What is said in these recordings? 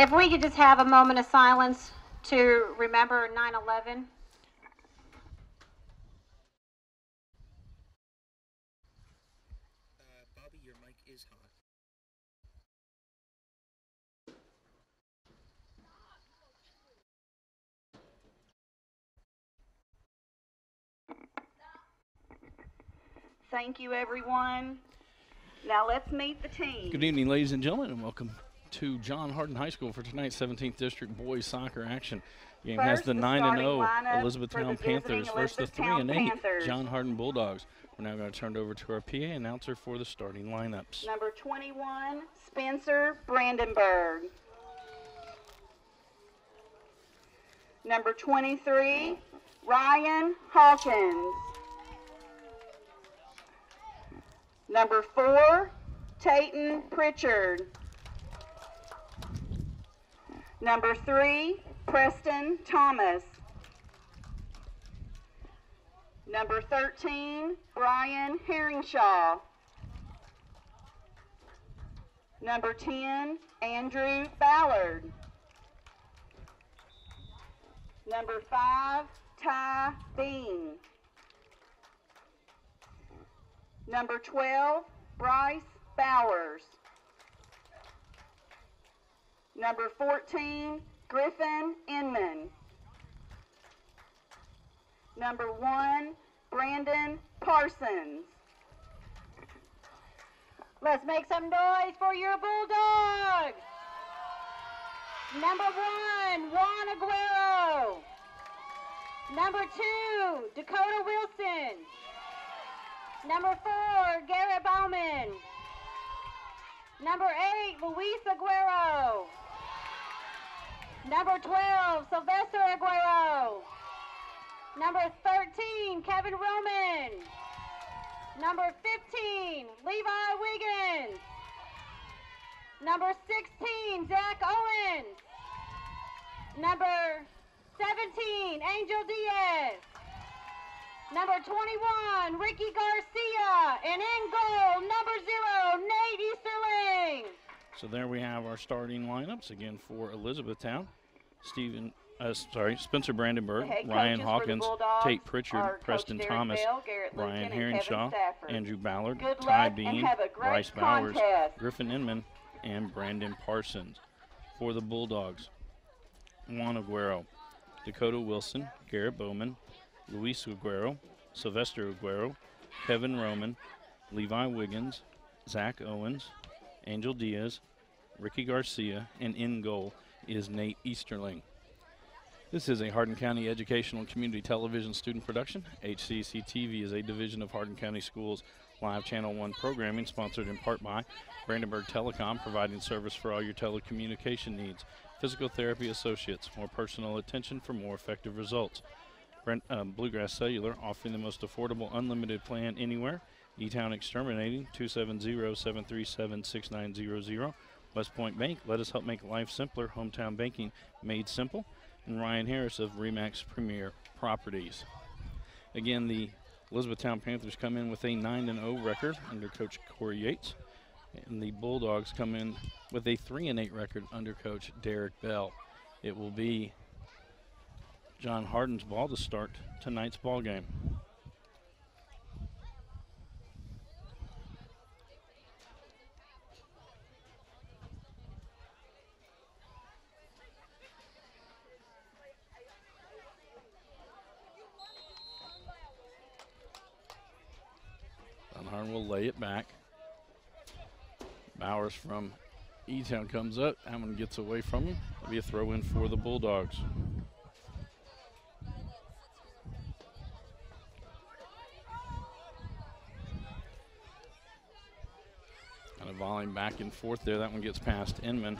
If we could just have a moment of silence to remember 9 11. Uh, Bobby, your mic is hot. Thank you, everyone. Now let's meet the team. Good evening, ladies and gentlemen, and welcome to John Hardin High School for tonight's 17th District boys soccer action. Game has the the 9 and starting 0 lineup Elizabethtown the Panthers versus the 3 Elizabethtown and 8 John Hardin Bulldogs. We're now going to turn it over to our PA announcer for the starting lineups. Number 21, Spencer Brandenburg. Number 23, Ryan Hawkins. Number 4, Tayton Pritchard. Number 3, Preston Thomas. Number 13, Brian Herringshaw. Number 10, Andrew Ballard. Number 5, Ty Bean. Number 12, Bryce Bowers. Number 14, Griffin Inman. Number 1, Brandon Parsons. Let's make some noise for your Bulldogs. Number one, Juan Aguero. Number two, Dakota Wilson. Number four, Garrett Bauman. Number eight, Luis Aguero. Number 12, Sylvester Aguero. Number 13, Kevin Roman. Number 15, Levi Wiggins. Number 16, Zach Owens. Number 17, Angel Diaz. Number 21, Ricky Garcia. And in goal, number zero, Nate. So there we have our starting lineups again for Elizabethtown. Stephen, uh, sorry, Spencer Brandenburg, head Ryan coaches for the Hawkins, Tate Pritchard, Preston Derek Thomas, Bell, Ryan Lucan, and Kevin Heronshaw, Stafford. Andrew Ballard, Ty Bean, Bryce Bowers, contest. Griffin Inman, and Brandon Parsons. For the Bulldogs, Juan Aguero, Dakota Wilson, Garrett Bowman, Luis Aguero, Sylvester Aguero, Kevin Roman, Levi Wiggins, Zach Owens, Angel Diaz, Ricky Garcia, and in goal is Nate Easterling. This is a Hardin County Educational Community Television student production. HCEC TV is a division of Hardin County Schools live Channel 1 programming sponsored in part by Brandenburg Telecom, providing service for all your telecommunication needs. Physical Therapy Associates, more personal attention for more effective results. Brent, um, Bluegrass Cellular, offering the most affordable unlimited plan anywhere. E-Town Exterminating, 270-737-6900. West Point Bank, let us help make life simpler. Hometown banking made simple. And Ryan Harris of Remax Premier Properties. Again, the Elizabethtown Panthers come in with a 9 0 record under Coach Corey Yates. And the Bulldogs come in with a 3 and 8 record under Coach Derek Bell. It will be John Hardin's ball to start tonight's ball game. Hardin will lay it back. Bowers from E-Town comes up. Hammond gets away from him. It'll be a throw in for the Bulldogs. Kind of volleying back and forth there. That one gets past Inman.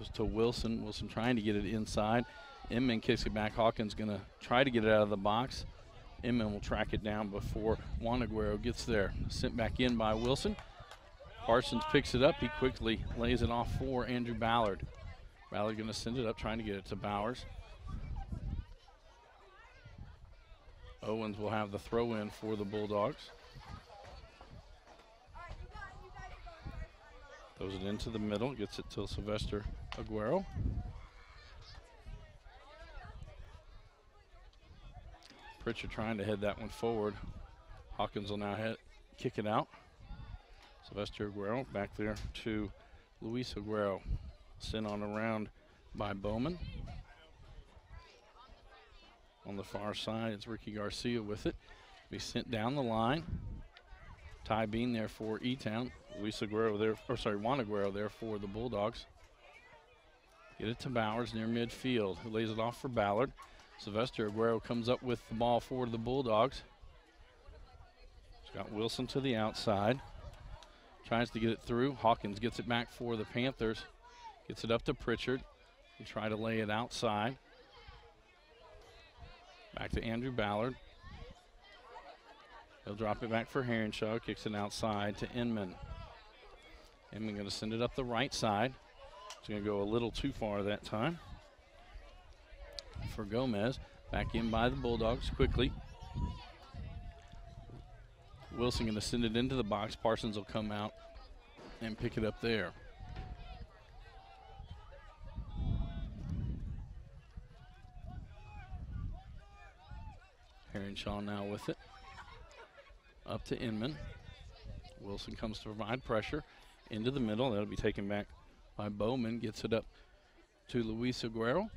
Goes to Wilson. Wilson trying to get it inside. Inman kicks it back. Hawkins going to try to get it out of the box. Inman will track it down before Juan Aguero gets there. Sent back in by Wilson. Parsons picks it up. He quickly lays it off for Andrew Ballard. Ballard going to send it up, trying to get it to Bowers. Owens will have the throw in for the Bulldogs. Throws it into the middle, gets it to Sylvester Aguero. Pritchard trying to head that one forward. Hawkins will now head, kick it out. Sylvester Aguero back there to Luis Aguero. Sent on around by Bowman. On the far side, it's Ricky Garcia with it. Be sent down the line. Ty Bean there for E-Town. Luis Aguero there, or sorry, Juan Aguero there for the Bulldogs. Get it to Bowers near midfield, who lays it off for Ballard. Sylvester Aguero comes up with the ball for the Bulldogs. Got Wilson to the outside. Tries to get it through. Hawkins gets it back for the Panthers. Gets it up to Pritchard. And try to lay it outside. Back to Andrew Ballard. He'll drop it back for Heronshaw. Kicks it outside to Inman. Inman going to send it up the right side. It's going to go a little too far that time. For Gomez. Back in by the Bulldogs quickly. Wilson going to send it into the box. Parsons will come out and pick it up there. Heronshaw now with it. Up to Inman. Wilson comes to provide pressure into the middle. That'll be taken back by Bowman. Gets it up to Luis Aguero.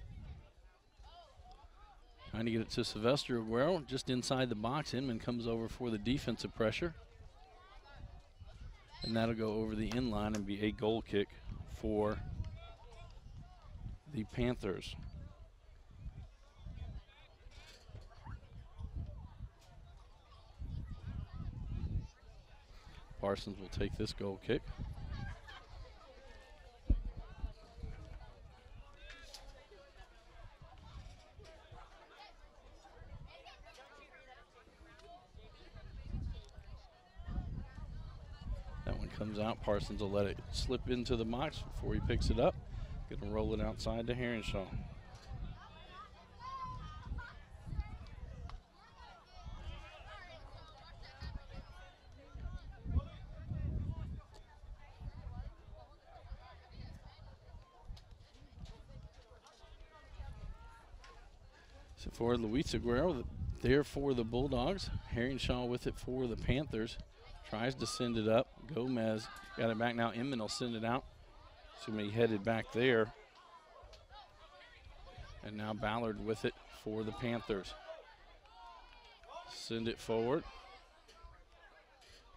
Trying to get it to Sylvester Aguero just inside the box. Inman comes over for the defensive pressure. And that'll go over the in line and be a goal kick for the Panthers. Parsons will take this goal kick. That one comes out. Parsons will let it slip into the box before he picks it up. Gonna roll it outside to Heronshaw. So for Luis Aguero, there for the Bulldogs. Heronshaw with it for the Panthers. Tries to send it up. Gomez got it back now. Inman will send it out. So he headed back there. And now Ballard with it for the Panthers. Send it forward.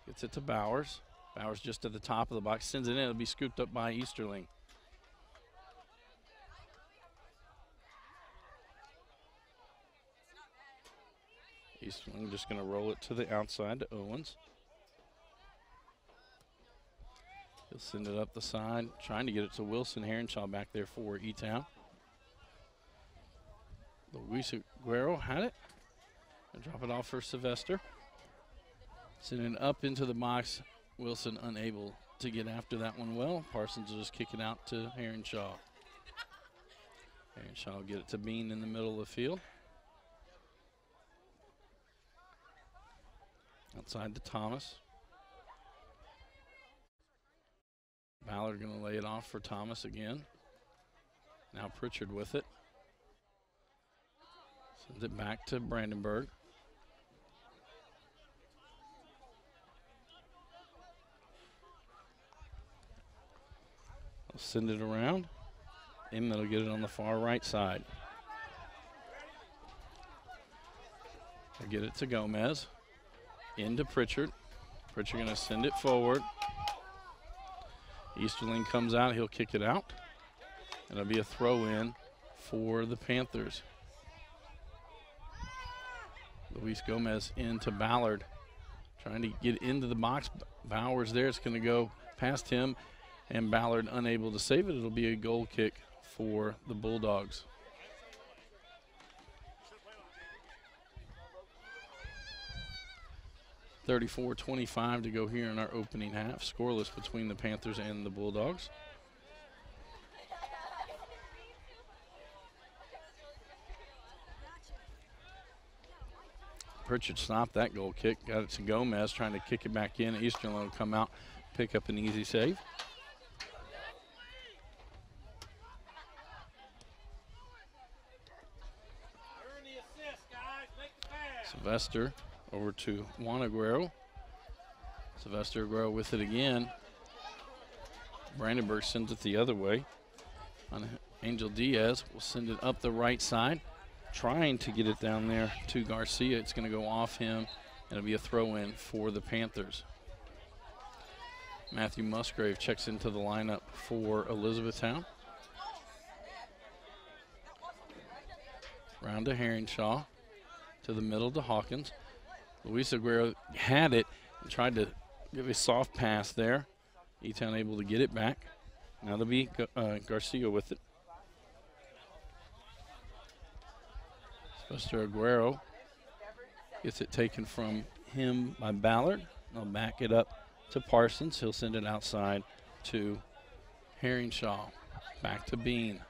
Gets it to Bowers. Bowers just at the top of the box. Sends it in. It'll be scooped up by Easterling. Easterling just going to roll it to the outside to Owens. He'll send it up the side, trying to get it to Wilson Heronshaw back there for E-Town. Luis Aguero had it. And drop it off for Sylvester. Sending it up into the box. Wilson unable to get after that one well. Parsons will just kick it out to Heronshaw. Heronshaw will get it to Bean in the middle of the field. Outside to Thomas. Ballard going to lay it off for Thomas again. Now Pritchard with it. Sends it back to Brandenburg. They'll send it around. Inman will get it on the far right side. They'll get it to Gomez. Into Pritchard. Pritchard going to send it forward. Easterling comes out. He'll kick it out. It'll be a throw in for the Panthers. Luis Gomez into Ballard. Trying to get into the box. Bowers there. It's going to go past him. And Ballard unable to save it. It'll be a goal kick for the Bulldogs. 34-25 to go here in our opening half. Scoreless between the Panthers and the Bulldogs. Pritchard stopped that goal kick. Got it to Gomez trying to kick it back in. Eastern will come out, pick up an easy save. Sylvester over to Juan Aguero. Sylvester Aguero with it again. Brandenburg sends it the other way. On Angel Diaz will send it up the right side, trying to get it down there to Garcia. It's going to go off him, and it'll be a throw in for the Panthers. Matthew Musgrave checks into the lineup for Elizabethtown. Round to Herringshaw, to the middle to Hawkins. Luis Aguero had it tried to give a soft pass there. E-Town able to get it back. Now there'll be uh, Garcia with it. Sylvester Aguero gets it taken from him by Ballard. They'll back it up to Parsons. He'll send it outside to Herringshaw. Back to Bean.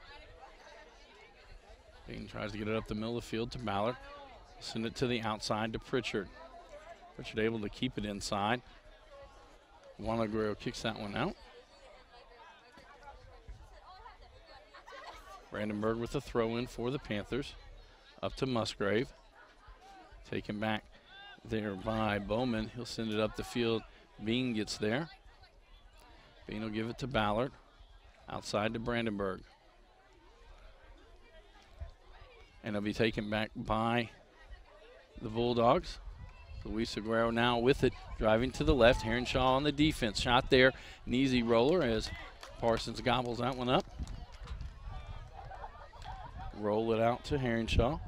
Bean tries to get it up the middle of the field to Ballard. Send it to the outside to Pritchard. Pritchard able to keep it inside. Juan Aguero kicks that one out. Brandenburg with a throw in for the Panthers. Up to Musgrave. Taken back there by Bowman. He'll send it up the field. Bean gets there. Bean will give it to Ballard. Outside to Brandenburg. And it'll be taken back by the Bulldogs. Luis Aguero now with it, driving to the left. Herringshaw on the defense. Shot there, an easy roller as Parsons gobbles that one up. Roll it out to Herringshaw.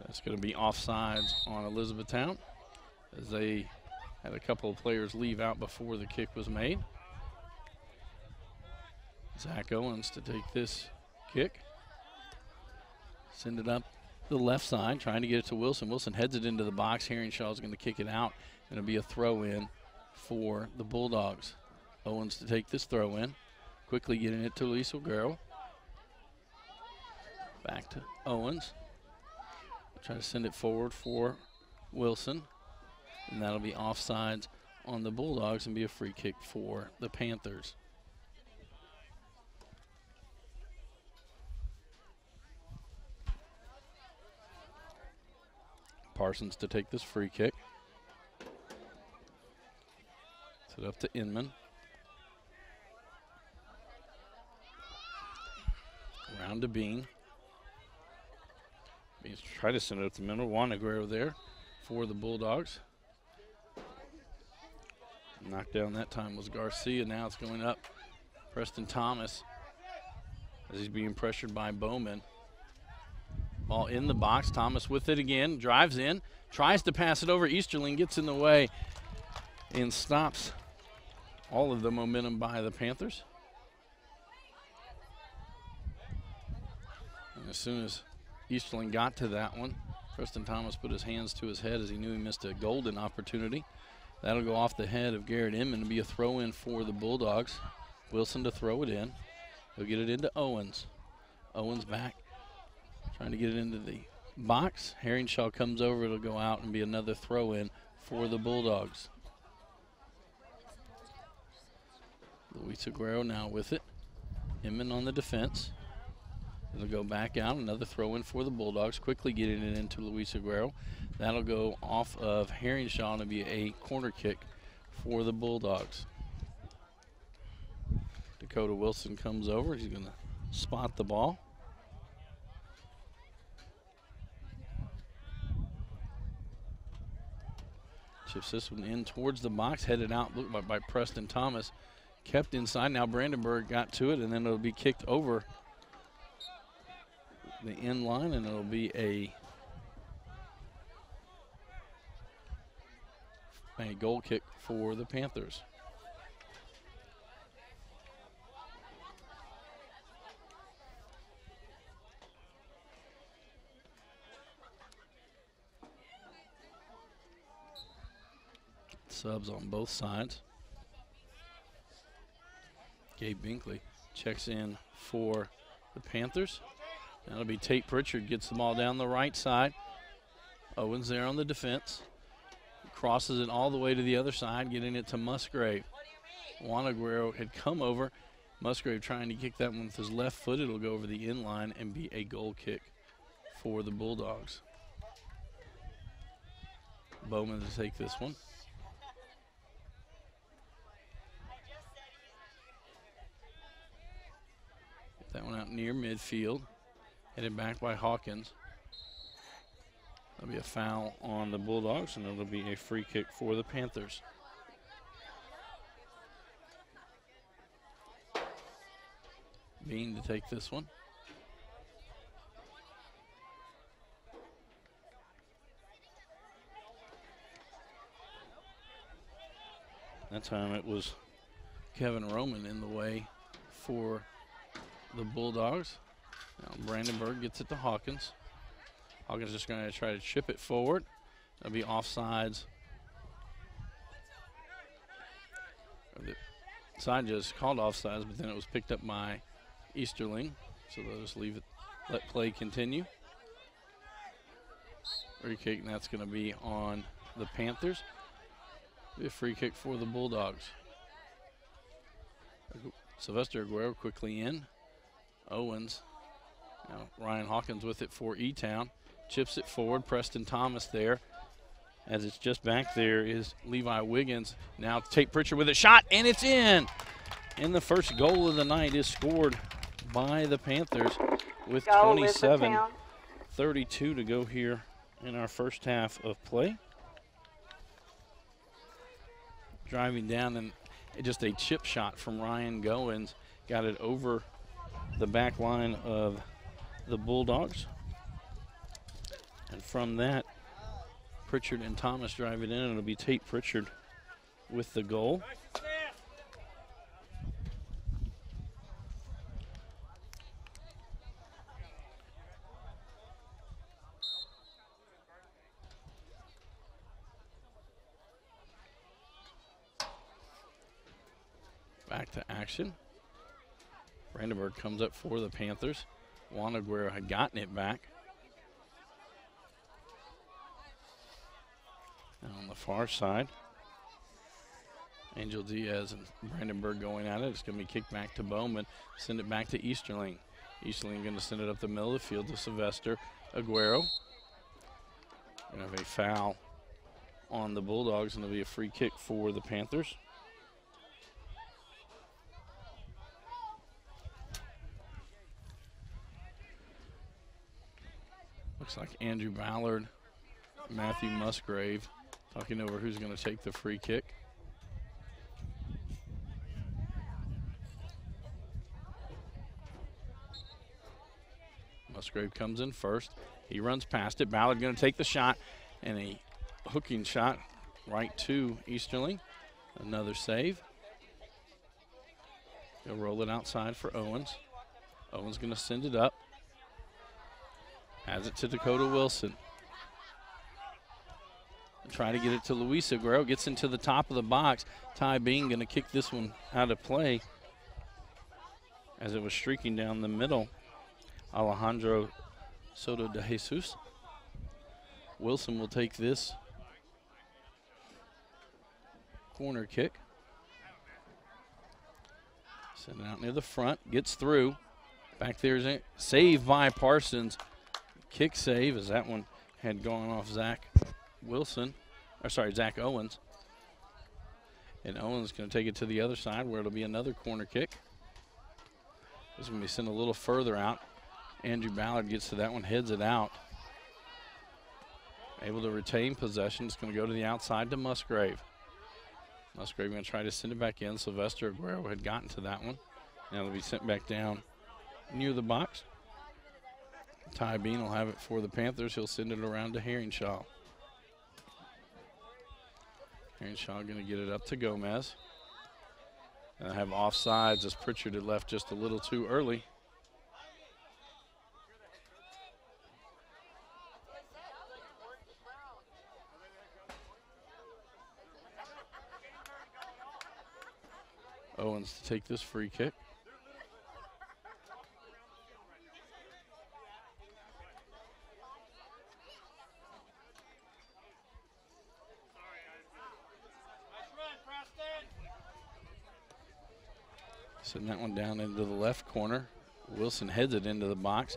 That's going to be offsides on Elizabethtown as they had a couple of players leave out before the kick was made. Zach Owens to take this kick. Send it up the left side, trying to get it to Wilson. Wilson heads it into the box. Herringshaw is going to kick it out. It'll be a throw in for the Bulldogs. Owens to take this throw in. Quickly getting it to Luis Aguero. Back to Owens. Try to send it forward for Wilson. And that'll be offsides on the Bulldogs and be a free kick for the Panthers. Parsons to take this free kick. Set up to Inman. Round to Bean. Beans try to send it up the middle. Juan Aguero there for the Bulldogs. Knockdown that time was Garcia. Now it's going up. Preston Thomas as he's being pressured by Bowman. Ball in the box. Thomas with it again. Drives in. Tries to pass it over. Easterling gets in the way and stops all of the momentum by the Panthers. And as soon as Easterling got to that one, Preston Thomas put his hands to his head as he knew he missed a golden opportunity. That'll go off the head of Garrett Inman to be a throw in for the Bulldogs. Wilson to throw it in. He'll get it into Owens. Owens back Trying to get it into the box. Herringshaw comes over. It'll go out and be another throw in for the Bulldogs. Luis Aguero now with it. Inman on the defense. It'll go back out. Another throw in for the Bulldogs. Quickly getting it into Luis Aguero. That'll go off of Herringshaw and be a corner kick for the Bulldogs. Dakota Wilson comes over. He's going to spot the ball. Shifts this one in towards the box, headed out by, by Preston Thomas. Kept inside. Now Brandenburg got to it, and then it'll be kicked over the end line, and it'll be a a goal kick for the Panthers. Subs on both sides. Gabe Binkley checks in for the Panthers. That'll be Tate Pritchard gets the ball down the right side. Owens there on the defense. Crosses it all the way to the other side, getting it to Musgrave. Juan Aguero had come over Musgrave trying to kick that one with his left foot. It'll go over the in line and be a goal kick for the Bulldogs. Bowman to take this one. That one out near midfield. Headed back by Hawkins. That'll be a foul on the Bulldogs, and it'll be a free kick for the Panthers. Bean to take this one. That time it was Kevin Roman in the way for the Bulldogs. Now Brandenburg gets it to Hawkins. Hawkins is just going to try to chip it forward. That'll be offsides. The side just called offsides, but then it was picked up by Easterling. So they'll just leave it, let play continue. Free kick, and that's going to be on the Panthers. Be a free kick for the Bulldogs. Sylvester Aguero quickly in. Owens. Now Ryan Hawkins with it for E Town. Chips it forward. Preston Thomas there. As it's just back there is Levi Wiggins. Now Tate Pritchard with a shot, and it's in. And the first goal of the night is scored by the Panthers with Go 27 32 to go here in our first half of play. Driving down and just a chip shot from Ryan Goins got it over the back line of the Bulldogs. And from that, Pritchard and Thomas drive it in, it'll be Tate Pritchard with the goal. Back to action. Brandenburg comes up for the Panthers. Juan Aguero had gotten it back. And on the far side, Angel Diaz and Brandenburg going at it. It's going to be kicked back to Bowman. Send it back to Easterling. Easterling going to send it up the middle of the field to Sylvester Aguero. Going to have a foul on the Bulldogs, and it'll be a free kick for the Panthers. Looks like Andrew Ballard, Matthew Musgrave talking over who's going to take the free kick. Musgrave comes in first. He runs past it. Ballard going to take the shot and a hooking shot right to Easterling. Another save. He'll roll it outside for Owens. Owens going to send it up. Has it to Dakota Wilson. Trying to get it to Luis Aguero. Gets into the top of the box. Ty Bean going to kick this one out of play as it was streaking down the middle. Alejandro Soto de Jesus. Wilson will take this corner kick. Send it out near the front. Gets through. Back there's a save by Parsons. Kick save as that one had gone off Zach Wilson, or sorry, Zach Owens. And Owens is going to take it to the other side where it'll be another corner kick. This is be sent a little further out. Andrew Ballard gets to that one, heads it out. Able to retain possession. It's going to go to the outside to Musgrave. Musgrave going to try to send it back in. Sylvester Aguero had gotten to that one. Now it'll be sent back down near the box. Ty Bean will have it for the Panthers. He'll send it around to Herringshaw. Herringshaw going to get it up to Gomez. And I have offsides as Pritchard had left just a little too early. Owens to take this free kick. That one down into the left corner. Wilson heads it into the box.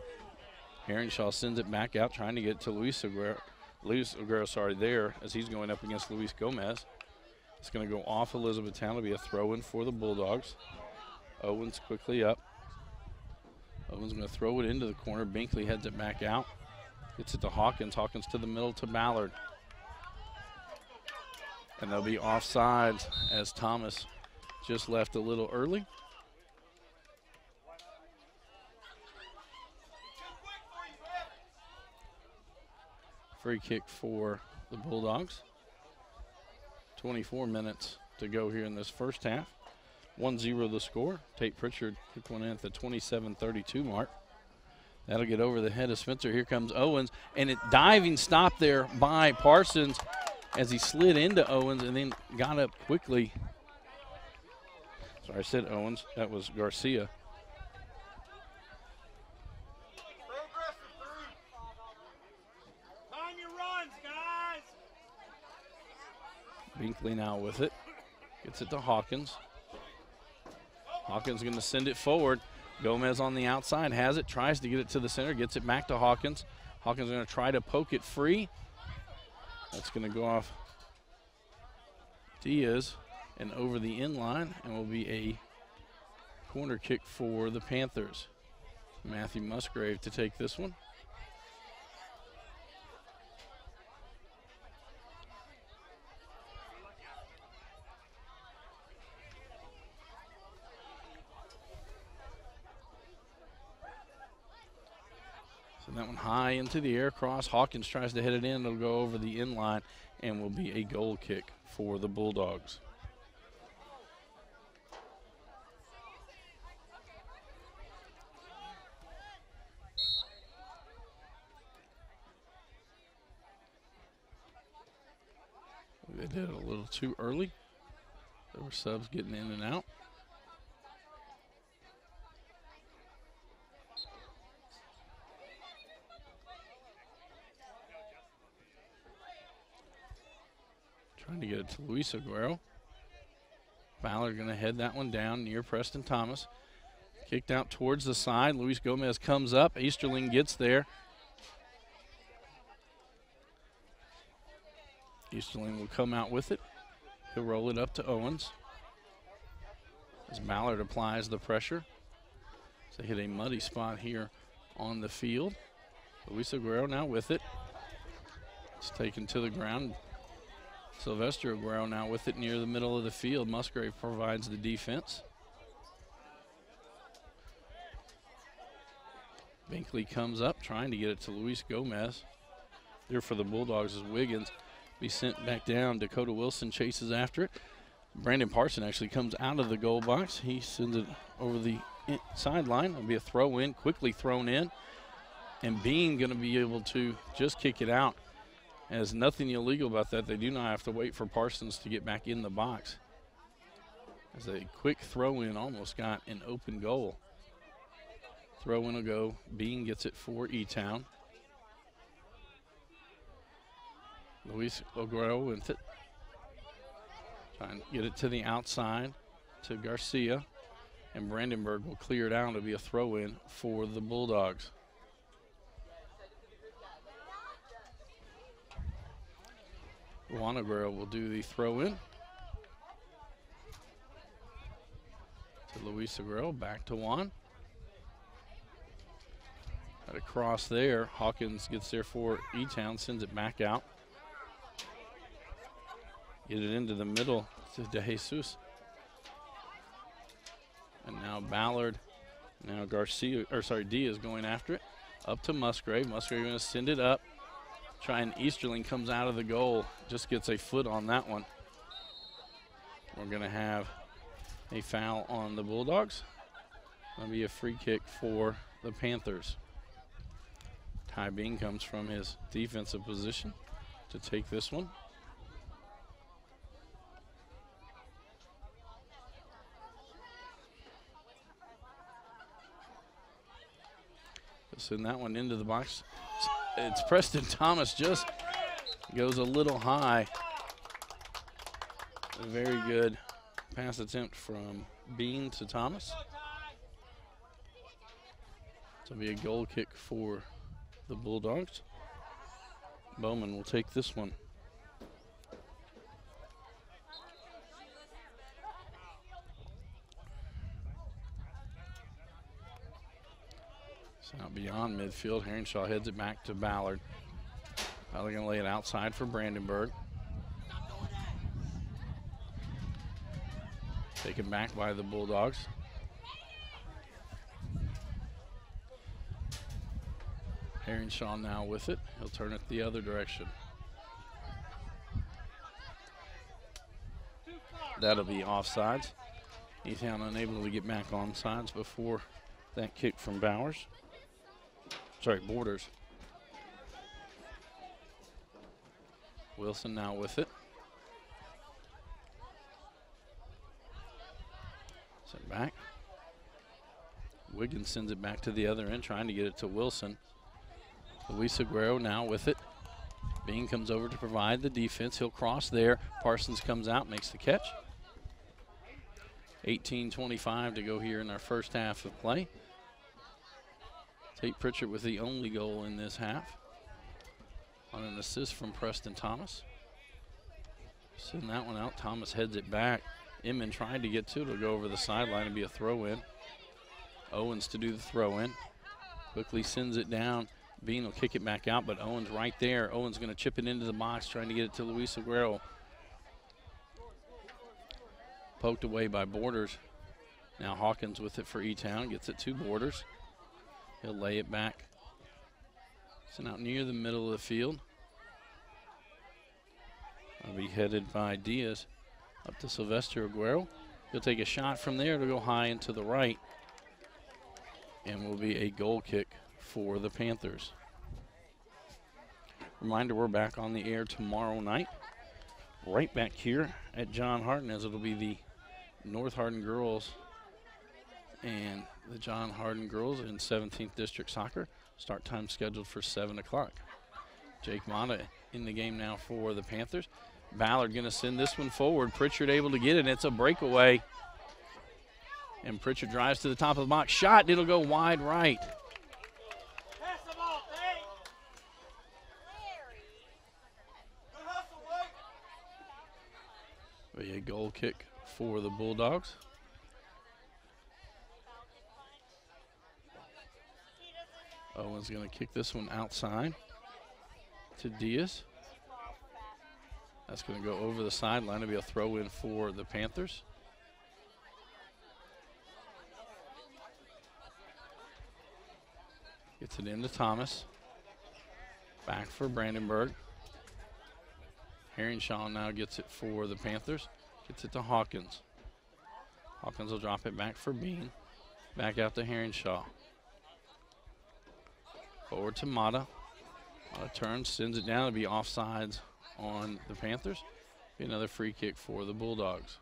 Herringshaw sends it back out, trying to get to Luis Aguero. Luis Aguero, sorry, there as he's going up against Luis Gomez. It's going to go off Elizabethtown. It'll be a throw in for the Bulldogs. Owens quickly up. Owens going to throw it into the corner. Binkley heads it back out. Gets it to Hawkins. Hawkins to the middle to Ballard. And they'll be offsides as Thomas just left a little early. Free kick for the Bulldogs. 24 minutes to go here in this first half. 1 0 the score. Tate Pritchard took one in at the 27 32 mark. That'll get over the head of Spencer. Here comes Owens. And a diving stop there by Parsons as he slid into Owens and then got up quickly. Sorry, I said Owens. That was Garcia. Binkley now with it. Gets it to Hawkins. Hawkins going to send it forward. Gomez on the outside has it, tries to get it to the center, gets it back to Hawkins. Hawkins is going to try to poke it free. That's going to go off Diaz and over the in line and will be a corner kick for the Panthers. Matthew Musgrave to take this one. Into the air cross. Hawkins tries to hit it in. It'll go over the in line and will be a goal kick for the Bulldogs. They did it a little too early. There were subs getting in and out. Trying to get it to Luis Aguero. Ballard going to head that one down near Preston Thomas. Kicked out towards the side. Luis Gomez comes up. Easterling gets there. Easterling will come out with it. He'll roll it up to Owens. As Ballard applies the pressure. So they hit a muddy spot here on the field. Luis Aguero now with it. It's taken to the ground. Sylvester Aguero now with it near the middle of the field. Musgrave provides the defense. Binkley comes up trying to get it to Luis Gomez. There for the Bulldogs is Wiggins. Be sent back down. Dakota Wilson chases after it. Brandon Parson actually comes out of the goal box. He sends it over the sideline. It'll be a throw in, quickly thrown in. And Bean going to be able to just kick it out. And there's nothing illegal about that. They do not have to wait for Parsons to get back in the box. As a quick throw in almost got an open goal. Throw in will go. Bean gets it for E Town. Luis Aguero with it. Trying to get it to the outside to Garcia. And Brandenburg will clear it out. It'll be a throw in for the Bulldogs. Juan Aguero will do the throw in. To Luis Aguero, back to Juan. Got a cross there. Hawkins gets there for E-Town, sends it back out. Get it into the middle to De Jesus. And now Ballard, now Garcia, or sorry, D is going after it. Up to Musgrave. Musgrave going to send it up. Trying Easterling comes out of the goal, just gets a foot on that one. We're going to have a foul on the Bulldogs. That'll be a free kick for the Panthers. Ty Bean comes from his defensive position to take this one. Send that one into the box. It's Preston Thomas just goes a little high. Very good pass attempt from Bean to Thomas. It'll be a goal kick for the Bulldogs. Bowman will take this one. Now beyond midfield, Heronshaw heads it back to Ballard. Ballard going to lay it outside for Brandenburg. Taken back by the Bulldogs. Heronshaw now with it. He'll turn it the other direction. That'll be offsides. Eastham unable to get back on sides before that kick from Bowers. Sorry, Borders. Wilson now with it. Sent back. Wiggins sends it back to the other end, trying to get it to Wilson. Luis Aguero now with it. Bean comes over to provide the defense. He'll cross there. Parsons comes out, makes the catch. 18-25 to go here in our first half of play. Tate Pritchard with the only goal in this half on an assist from Preston Thomas. Send that one out. Thomas heads it back. Inman tried to get to it. It'll go over the sideline and be a throw in. Owens to do the throw in. Quickly sends it down. Bean will kick it back out, but Owens right there. Owens going to chip it into the box, trying to get it to Luis Aguero. Poked away by Borders. Now Hawkins with it for E-Town. Gets it to Borders. He'll lay it back. Sent out near the middle of the field. I'll be headed by Diaz up to Sylvester Aguero. He'll take a shot from there to go high and to the right. And will be a goal kick for the Panthers. Reminder we're back on the air tomorrow night. Right back here at John Hardin as it'll be the North Hardin girls and the John Hardin girls in 17th District Soccer. Start time scheduled for 7 o'clock. Jake Mata in the game now for the Panthers. Ballard going to send this one forward. Pritchard able to get it. It's a breakaway. And Pritchard drives to the top of the box. Shot. It'll go wide right. Be a goal kick for the Bulldogs. Owen's going to kick this one outside to Diaz. That's going to go over the sideline. It'll be a throw in for the Panthers. Gets it into Thomas. Back for Brandenburg. Herringshaw now gets it for the Panthers. Gets it to Hawkins. Hawkins will drop it back for Bean. Back out to Heronshaw. Forward to Mata. Mata turns, sends it down. It'll be offsides on the Panthers. Be another free kick for the Bulldogs.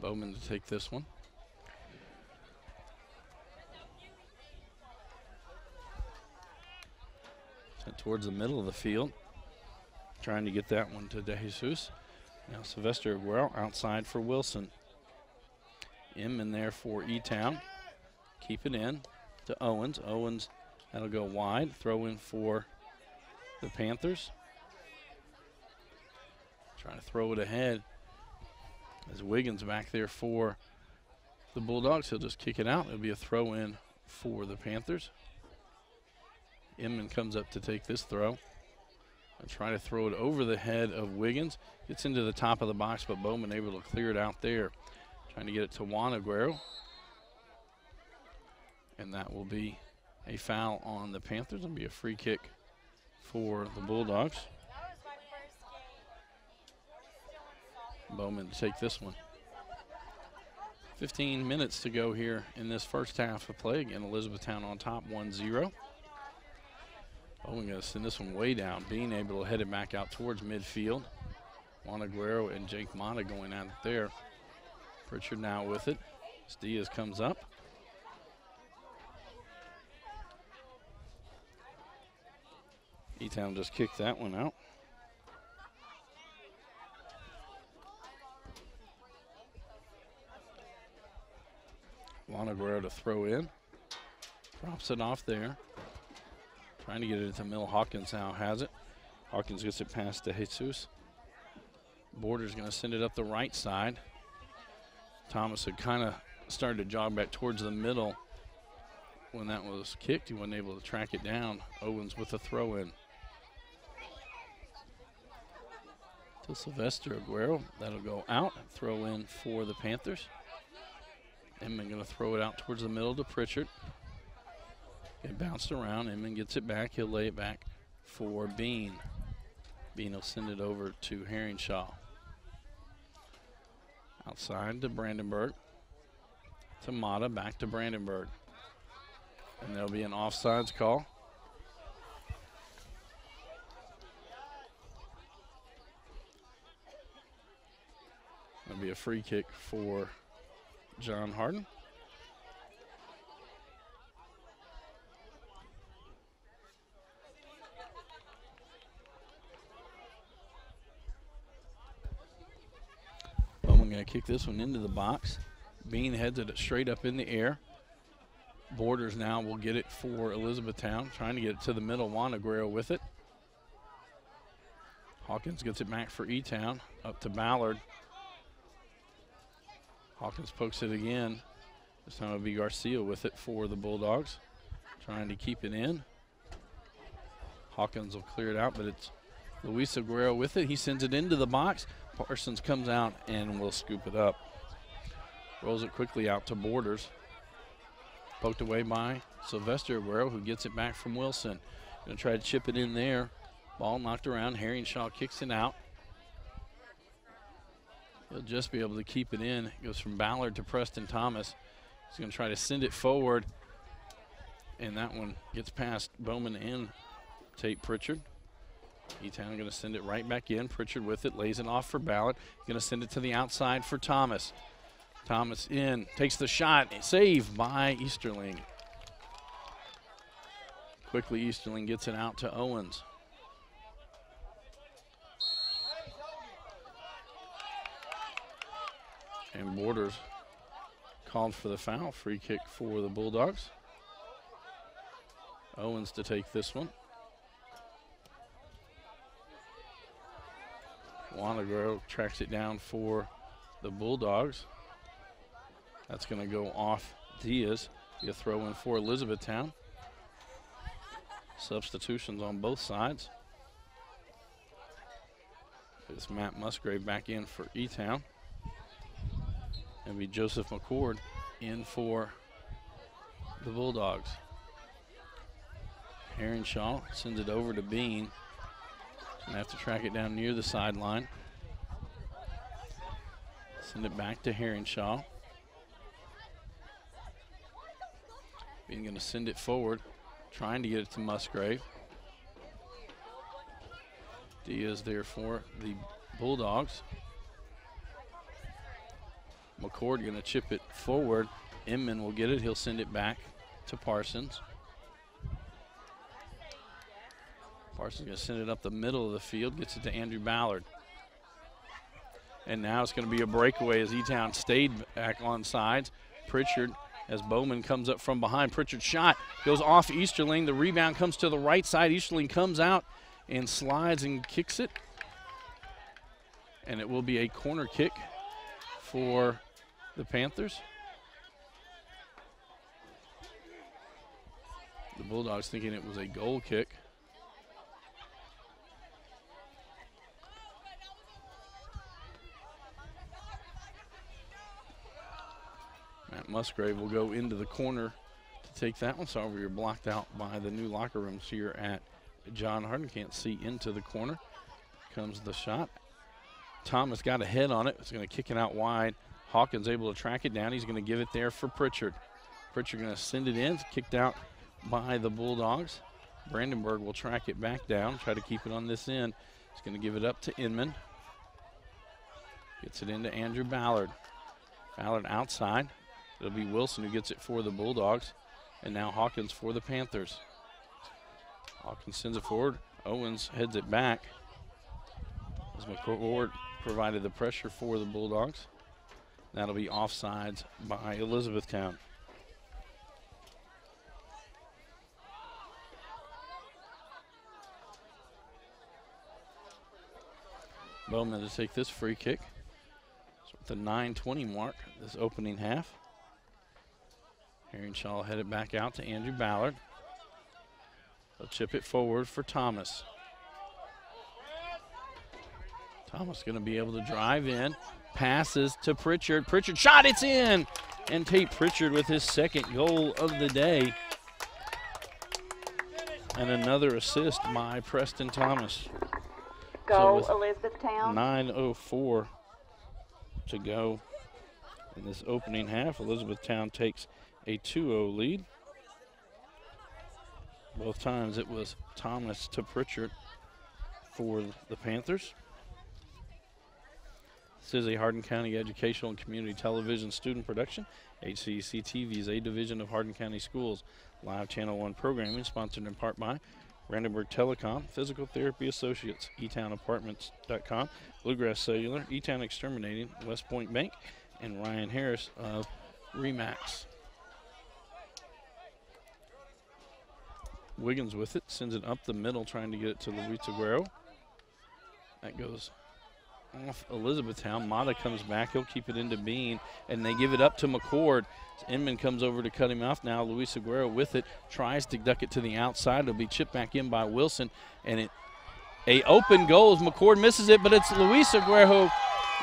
Bowman to take this one. Sent towards the middle of the field. Trying to get that one to DeJesus. Now Sylvester Aguero outside for Wilson. M in there for E-Town. Keep it in to Owens. Owens, that'll go wide. Throw in for the Panthers. Trying to throw it ahead. As Wiggins back there for the Bulldogs, he'll just kick it out. It'll be a throw in for the Panthers. Inman comes up to take this throw. And try to throw it over the head of Wiggins. Gets into the top of the box, but Bowman able to clear it out there. Trying to get it to Juan Aguero. And that will be a foul on the Panthers. It'll be a free kick for the Bulldogs. Bowman to take this one. 15 minutes to go here in this first half of play. Again, Elizabethtown on top 1 0. Bowman going to send this one way down. Being able to head it back out towards midfield. Juan Aguero and Jake Mata going it there. Pritchard now with it. Diaz comes up. E-Town just kicked that one out. Guerrero to throw in. Drops it off there. Trying to get it into Mill Hawkins now has it. Hawkins gets it past to Jesus. Border's going to send it up the right side. Thomas had kind of started to jog back towards the middle when that was kicked. He wasn't able to track it down. Owens with a throw in. To Sylvester Aguero. That'll go out. Throw in for the Panthers. Inman going to throw it out towards the middle to Pritchard. It bounced around. Inman gets it back. He'll lay it back for Bean. Bean will send it over to Herringshaw. Outside to Brandenburg. To Mata, back to Brandenburg. And there'll be an offsides call. That'll be a free kick for John Hardin. Kick this one into the box. Bean heads it straight up in the air. Borders now will get it for Elizabethtown, trying to get it to the middle. Juan Aguero with it. Hawkins gets it back for E-Town, up to Ballard. Hawkins pokes it again. This time it'll be Garcia with it for the Bulldogs, trying to keep it in. Hawkins will clear it out, but it's Luis Aguero with it. He sends it into the box. Parsons comes out and will scoop it up. Rolls it quickly out to Borders. Poked away by Sylvester Aguero, who gets it back from Wilson. Gonna try to chip it in there. Ball knocked around. Herringshaw kicks it out. He'll just be able to keep it in. It goes from Ballard to Preston Thomas. He's going to try to send it forward. And that one gets past Bowman and Tate Pritchard. E-Town going to send it right back in. Pritchard with it, lays it off for Ballard. Going to send it to the outside for Thomas. Thomas in, takes the shot, save by Easterling. Quickly, Easterling gets it out to Owens. And Borders called for the foul. Free kick for the Bulldogs. Owens to take this one. Juan Aguero tracks it down for the Bulldogs. That's going to go off Diaz. Be a throw in for Elizabethtown. Substitutions on both sides. It's Matt Musgrave back in for E-Town. And be Joseph McCord in for the Bulldogs. Herringshaw sends it over to Bean. Gonna have to track it down near the sideline. Send it back to Herringshaw. Bean gonna send it forward, trying to get it to Musgrave. Diaz there for the Bulldogs. McCord going to chip it forward. Inman will get it. He'll send it back to Parsons. Parsons going to send it up the middle of the field. Gets it to Andrew Ballard. And now it's going to be a breakaway as E-Town stayed back on sides. Pritchard as Bowman comes up from behind. Pritchard shot goes off Easterling. The rebound comes to the right side. Easterling comes out and slides and kicks it. And it will be a corner kick for the Panthers. The Bulldogs thinking it was a goal kick. Musgrave will go into the corner to take that one. Sorry, we are blocked out by the new locker rooms here at John Hardin. Can't see into the corner. Comes the shot. Thomas got a head on it. It's going to kick it out wide. Hawkins able to track it down. He's going to give it there for Pritchard. Pritchard going to send it in. It's kicked out by the Bulldogs. Brandenburg will track it back down, try to keep it on this end. He's going to give it up to Inman. Gets it into Andrew Ballard. Ballard outside. It'll be Wilson who gets it for the Bulldogs. And now Hawkins for the Panthers. Hawkins sends it forward. Owens heads it back as McCord provided the pressure for the Bulldogs. That'll be offsides by Elizabethtown. Bowman to take this free kick. So at the 9:20 mark, this opening half. Herringshaw headed back out to Andrew Ballard. They'll chip it forward for Thomas. Thomas going to be able to drive in. Passes to Pritchard. Pritchard shot, it's in! And Tate Pritchard with his second goal of the day. And another assist by Preston Thomas. Go with Elizabethtown. 9.04 to go in this opening half. Elizabethtown takes a 2 0 lead. Both times it was Thomas to Pritchard for the Panthers. This is a Hardin County Educational and Community Television student production. HCEC TV is a division of Hardin County Schools. Live Channel 1 programming sponsored in part by Brandenburg Telecom, Physical Therapy Associates, eTownApartments.com, Bluegrass Cellular, eTown Exterminating, West Point Bank, and Ryan Harris of Remax. Wiggins with it, sends it up the middle, trying to get it to Luis Aguero. That goes off Elizabethtown. Mata comes back. He'll keep it into Bean, and they give it up to McCord. Inman comes over to cut him off now. Luis Aguero with it tries to duck it to the outside. It'll be chipped back in by Wilson, and it a open goal as McCord misses it, but it's Luis Aguero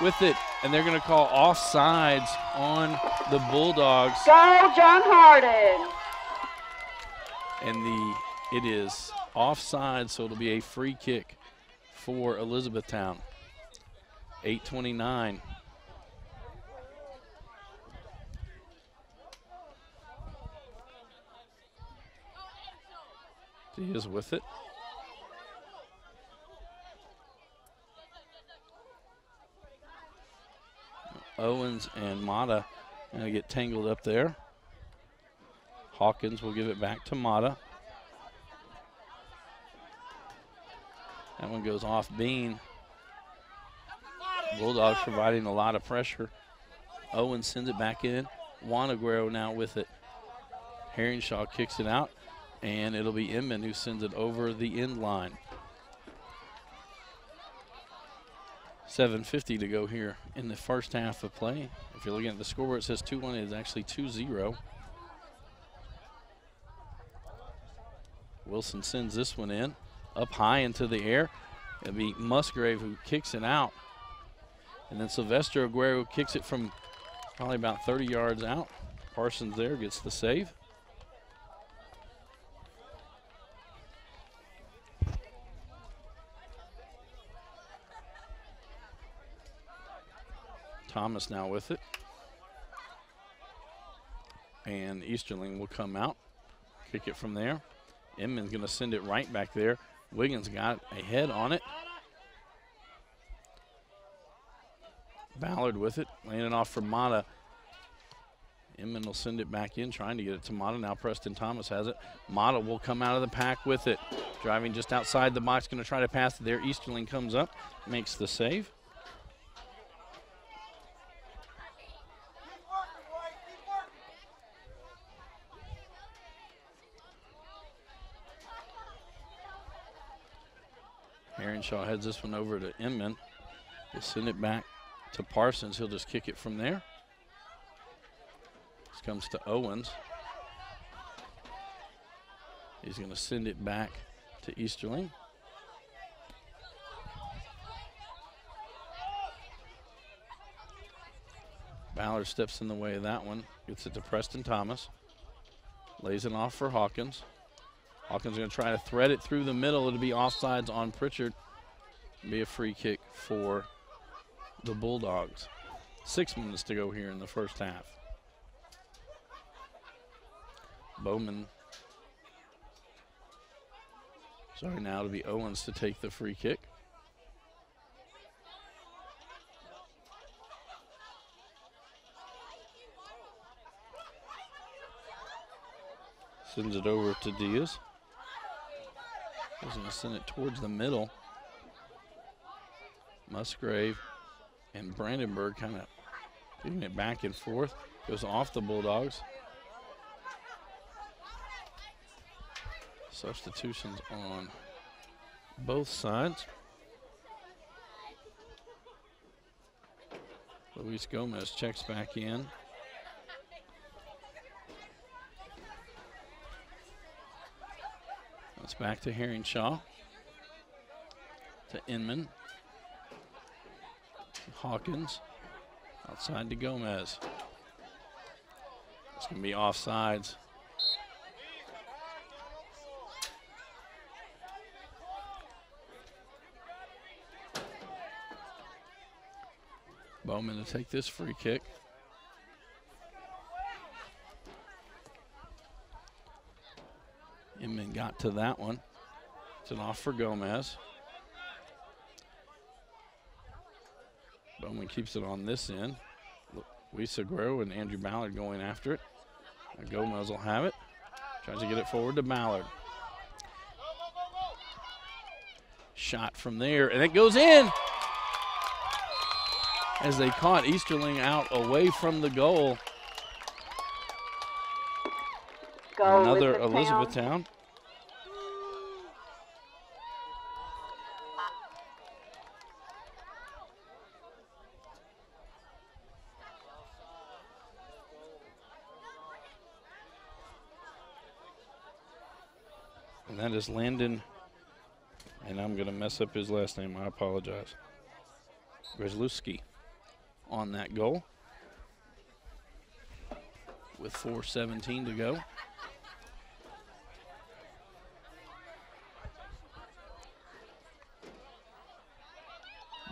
with it, and they're going to call offsides on the Bulldogs. Go John Hardin. and the it is offside, so it'll be a free kick for Elizabethtown. 829. He is with it. Owens and Mata gonna get tangled up there. Hawkins will give it back to Mata. That one goes off Bean. Bulldogs providing a lot of pressure. Owen sends it back in. Juan Aguero now with it. Herringshaw kicks it out, and it'll be Inman who sends it over the end line. 7.50 to go here in the first half of play. If you're looking at the scoreboard, it says 2 1. It is actually 2 0. Wilson sends this one in up high into the air. It'll be Musgrave who kicks it out. And then Sylvester Aguero kicks it from probably about 30 yards out. Parsons there gets the save. Thomas now with it. And Easterling will come out, kick it from there. Inman's going to send it right back there. Wiggins got a head on it. Ballard with it, laying it off for Mata. Inman will send it back in, trying to get it to Mata. Now Preston Thomas has it. Mata will come out of the pack with it. Driving just outside the box, going to try to pass it there. Easterling comes up, makes the save. Herringshaw heads this one over to Inman. They send it back to Parsons. He'll just kick it from there. This comes to Owens. He's going to send it back to Easterling. Ballard steps in the way of that one. Gets it to Preston Thomas. Lays it off for Hawkins. Hawkins is going to try to thread it through the middle. It'll be offsides on Pritchard. Be a free kick for the Bulldogs. Six minutes to go here in the first half. Bowman. Sorry, now to be Owens to take the free kick. Sends it over to Diaz. He's going to send it towards the middle. Musgrave and Brandenburg kind of getting it back and forth. Goes off the Bulldogs. Substitutions on both sides. Luis Gomez checks back in. It's back to Herringshaw. To Inman. Hawkins. Outside to Gomez. It's going to be offsides. Bowman to take this free kick. Inman got to that one. It's an off for Gomez. Bowman keeps it on this end. Luis Aguero and Andrew Ballard going after it. And Gomez will have it. Tries to get it forward to Ballard. Shot from there, and it goes in. As they caught Easterling out away from the goal. Go Another Elizabethtown. Elizabethtown. Is Landon, and I'm going to mess up his last name. I apologize. Grzelewski on that goal with 4.17 to go.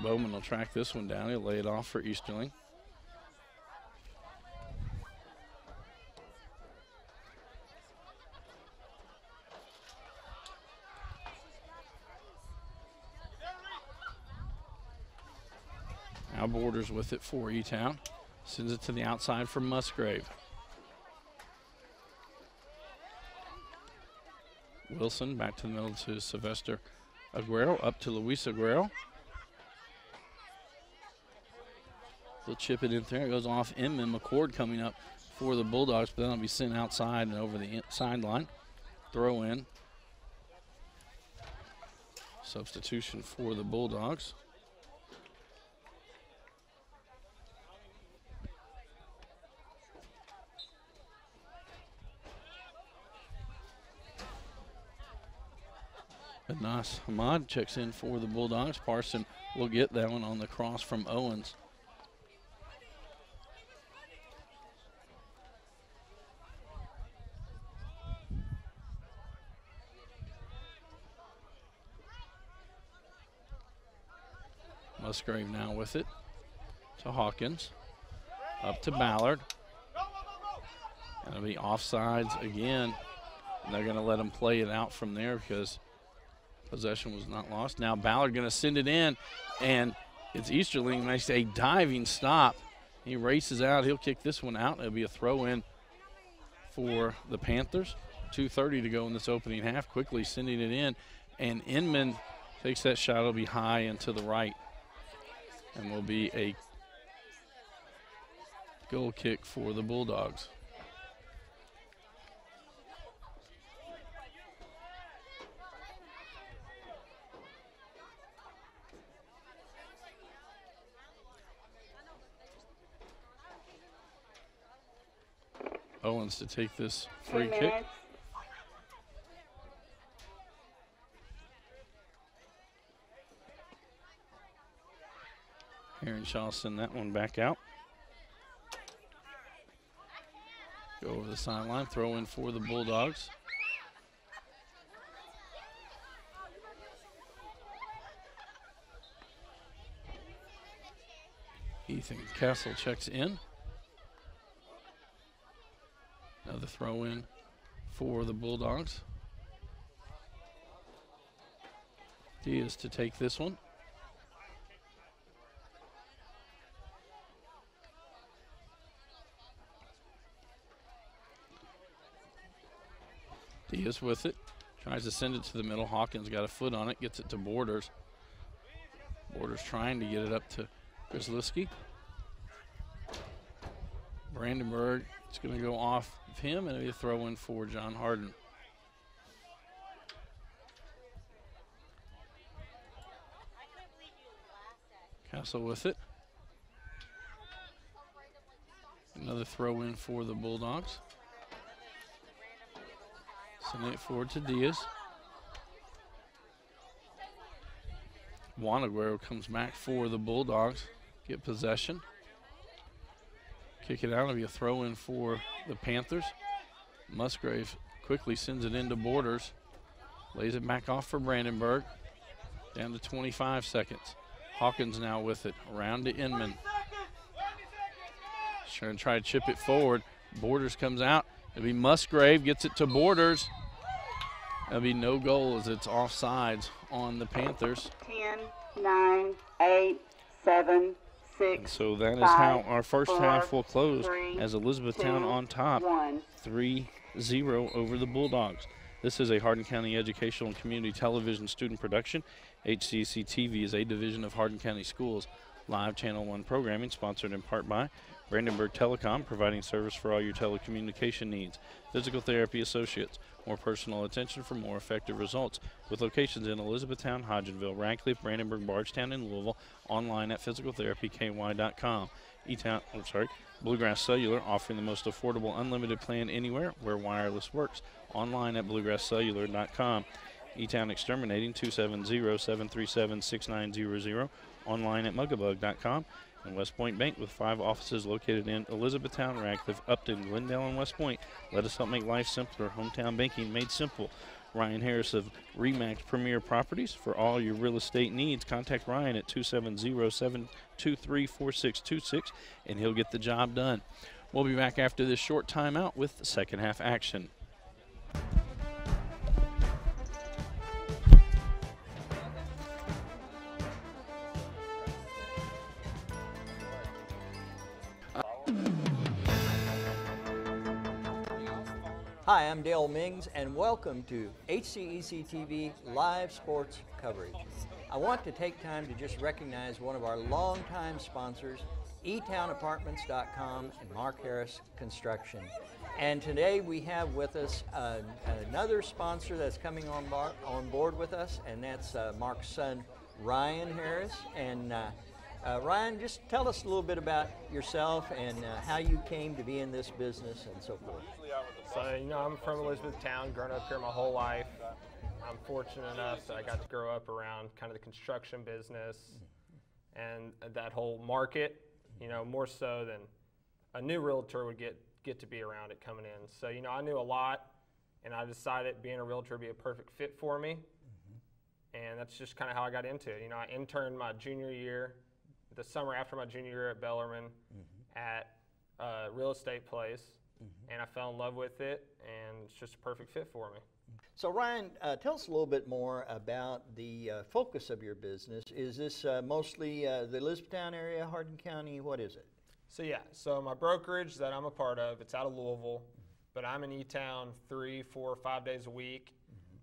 Bowman will track this one down. He'll lay it off for Easterling. Now Borders with it for E-Town. Sends it to the outside for Musgrave. Wilson back to the middle to Sylvester Aguero. Up to Luis Aguero. He'll chip it in there. It goes off Inman. McCord coming up for the Bulldogs, but then it'll be sent outside and over the sideline. Throw in. Substitution for the Bulldogs. Anas Hamad checks in for the Bulldogs. Parson will get that one on the cross from Owens. Musgrave now with it to Hawkins. Up to Ballard. It'll be offsides again. And they're going to let him play it out from there because possession was not lost. Now Ballard going to send it in, and it's Easterling makes a diving stop. He races out. He'll kick this one out. It'll be a throw in for the Panthers. 2.30 to go in this opening half. Quickly sending it in, and Inman takes that shot. It'll be high and to the right, and will be a goal kick for the Bulldogs. To take this free kick. minutes. Herringshaw send that one back out. Go over the sideline, throw in for the Bulldogs. Ethan Castle checks in. Another throw in for the Bulldogs. He is to take this one. Diaz with it. Tries to send it to the middle. Hawkins got a foot on it, gets it to Borders. Borders trying to get it up to Grzelewski. Brandenburg, it's going to go off of him and it'll be a throw in for John Hardin. Castle with it. Another throw in for the Bulldogs. Sending it forward to Diaz. Juan Aguero comes back for the Bulldogs. Get possession. Kick it out. It'll be a throw in for the Panthers. Musgrave quickly sends it into Borders. Lays it back off for Brandenburg. Down to 25 seconds. Hawkins now with it. Around to Inman. Trying to try to chip it forward. Borders comes out. It'll be Musgrave gets it to Borders. There'll be no goal as it's offsides on the Panthers. 10, 9, 8, 7, And 6, so that is how our first four, half will close three, as Elizabethtown two, on top 1. 3 0 over the Bulldogs. This is a Hardin County Educational and Community Television student production. HCEC TV is a division of Hardin County Schools. Live Channel 1 programming sponsored in part by Brandenburg Telecom, providing service for all your telecommunication needs. Physical Therapy Associates, more personal attention for more effective results. With locations in Elizabethtown, Hodgenville, Radcliff, Brandenburg, Bardstown, and Louisville. Online at physicaltherapyky.com. E-Town, I'm sorry, Bluegrass Cellular, offering the most affordable unlimited plan anywhere where wireless works. Online at bluegrasscellular.com. E-Town Exterminating 270-737-6900. Online at mugabug.com. And West Point Bank with five offices located in Elizabethtown, Radcliff, Upton, Glendale, and West Point. Let us help make life simpler. Hometown banking made simple. Ryan Harris of Remax Premier Properties. For all your real estate needs, contact Ryan at 270-723-4626 and he'll get the job done. We'll be back after this short timeout with the second half action. Hi, I'm Dale Mings, and welcome to HCEC TV live sports coverage. I want to take time to just recognize one of our longtime sponsors, eTownApartments.com and Mark Harris Construction. And today we have with us uh, another sponsor that's coming on, bar- on board with us, and that's uh, Mark's son, Ryan Harris. And uh, uh, Ryan, just tell us a little bit about yourself and uh, how you came to be in this business and so forth. So, you know, I'm from Elizabethtown, grown up here my whole life. I'm fortunate enough that I got to grow up around kind of the construction business and that whole market, you know, more so than a new realtor would get, get to be around it coming in. So, you know, I knew a lot and I decided being a realtor would be a perfect fit for me. And that's just kind of how I got into it. You know, I interned my junior year, the summer after my junior year at Bellarmine mm-hmm. at a real estate place. And I fell in love with it, and it's just a perfect fit for me. So, Ryan, uh, tell us a little bit more about the uh, focus of your business. Is this uh, mostly uh, the Elizabethtown area, Hardin County? What is it? So yeah, so my brokerage that I'm a part of, it's out of Louisville, but I'm in E-Town three, four, five days a week.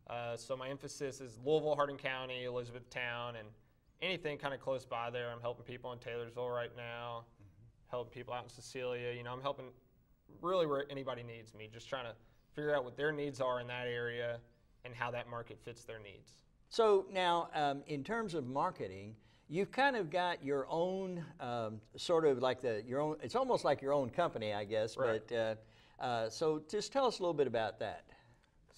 Uh, so my emphasis is Louisville, Hardin County, Elizabethtown, and anything kind of close by there. I'm helping people in Taylorsville right now, helping people out in Cecilia. You know, I'm helping really where anybody needs me, just trying to figure out what their needs are in that area and how that market fits their needs. So, now, um, in terms of marketing, you've kind of got your own um, sort of like the your own. It's almost like your own company, I guess. Right. But uh, uh, so, just tell us a little bit about that.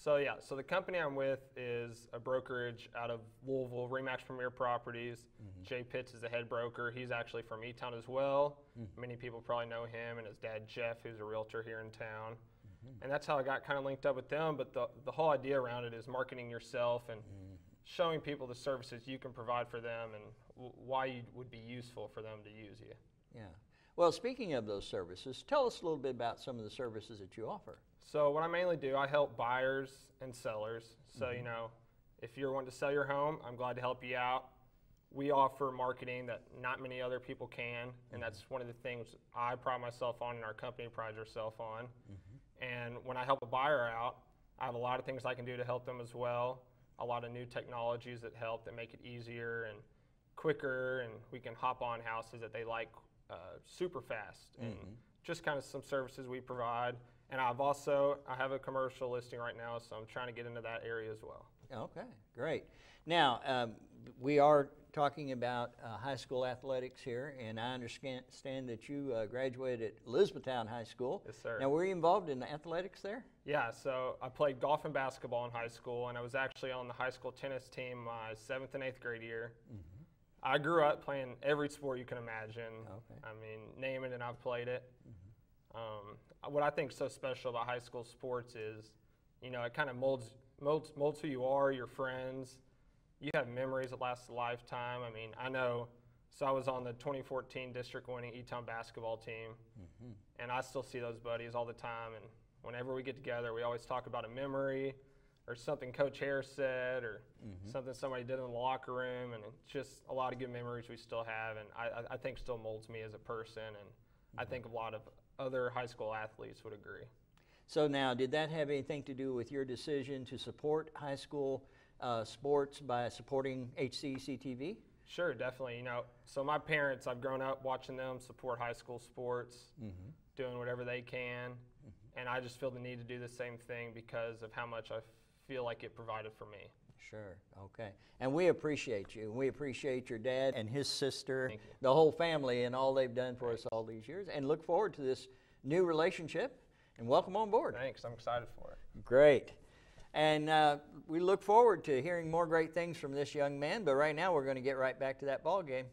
So yeah, so the company I'm with is a brokerage out of Louisville, Remax Premier Properties. Mm-hmm. Jay Pitts is the head broker. He's actually from E-Town as well. Mm-hmm. Many people probably know him and his dad Jeff, who's a realtor here in town. Mm-hmm. And that's how I got kind of linked up with them. But the, the whole idea around it is marketing yourself and showing people the services you can provide for them and w- why you would be useful for them to use you. Yeah. Well, speaking of those services, tell us a little bit about some of the services that you offer. So what I mainly do, I help buyers and sellers. So you mm-hmm. know, if you're wanting to sell your home, I'm glad to help you out. We offer marketing that not many other people can, and mm-hmm. that's one of the things I pride myself on, and our company prides herself on. Mm-hmm. And when I help a buyer out, I have a lot of things I can do to help them as well. A lot of new technologies that help that make it easier and quicker, and we can hop on houses that they like uh, super fast, and just kind of some services we provide. And I've also I have a commercial listing right now, so I'm trying to get into that area as well. Okay, great. Now, um, we are talking about uh, high school athletics here, and I understand that you uh, graduated at Elizabethtown High School. Yes, sir. Now, were you involved in athletics there? Yeah, so I played golf and basketball in high school, and I was actually on the high school tennis team my seventh and eighth grade year. I grew up playing every sport you can imagine. Okay. I mean, name it, and I've played it. Um, what I think is so special about high school sports is, you know, it kind of molds, molds molds who you are, your friends. You have memories that last a lifetime. I mean, I know. So I was on the 2014 district-winning Etown basketball team, mm-hmm. and I still see those buddies all the time. And whenever we get together, we always talk about a memory or something Coach Harris said or mm-hmm. something somebody did in the locker room. And it's just a lot of good memories we still have. And I, I- I think still molds me as a person. And I mm-hmm. think a lot of other high school athletes would agree. So now, did that have anything to do with your decision to support high school uh, sports by supporting HCEC TV? Sure, definitely. You know, so my parents, I've grown up watching them support high school sports, doing whatever they can. And I just feel the need to do the same thing because of how much I feel like it provided for me. Sure, okay. And we appreciate you. We appreciate your dad and his sister, the whole family, and all they've done for us all these years, and look forward to this new relationship. And welcome on board. Thanks. I'm excited for it. Great. And uh, we look forward to hearing more great things from this young man. But right now, we're going to get right back to that ball game.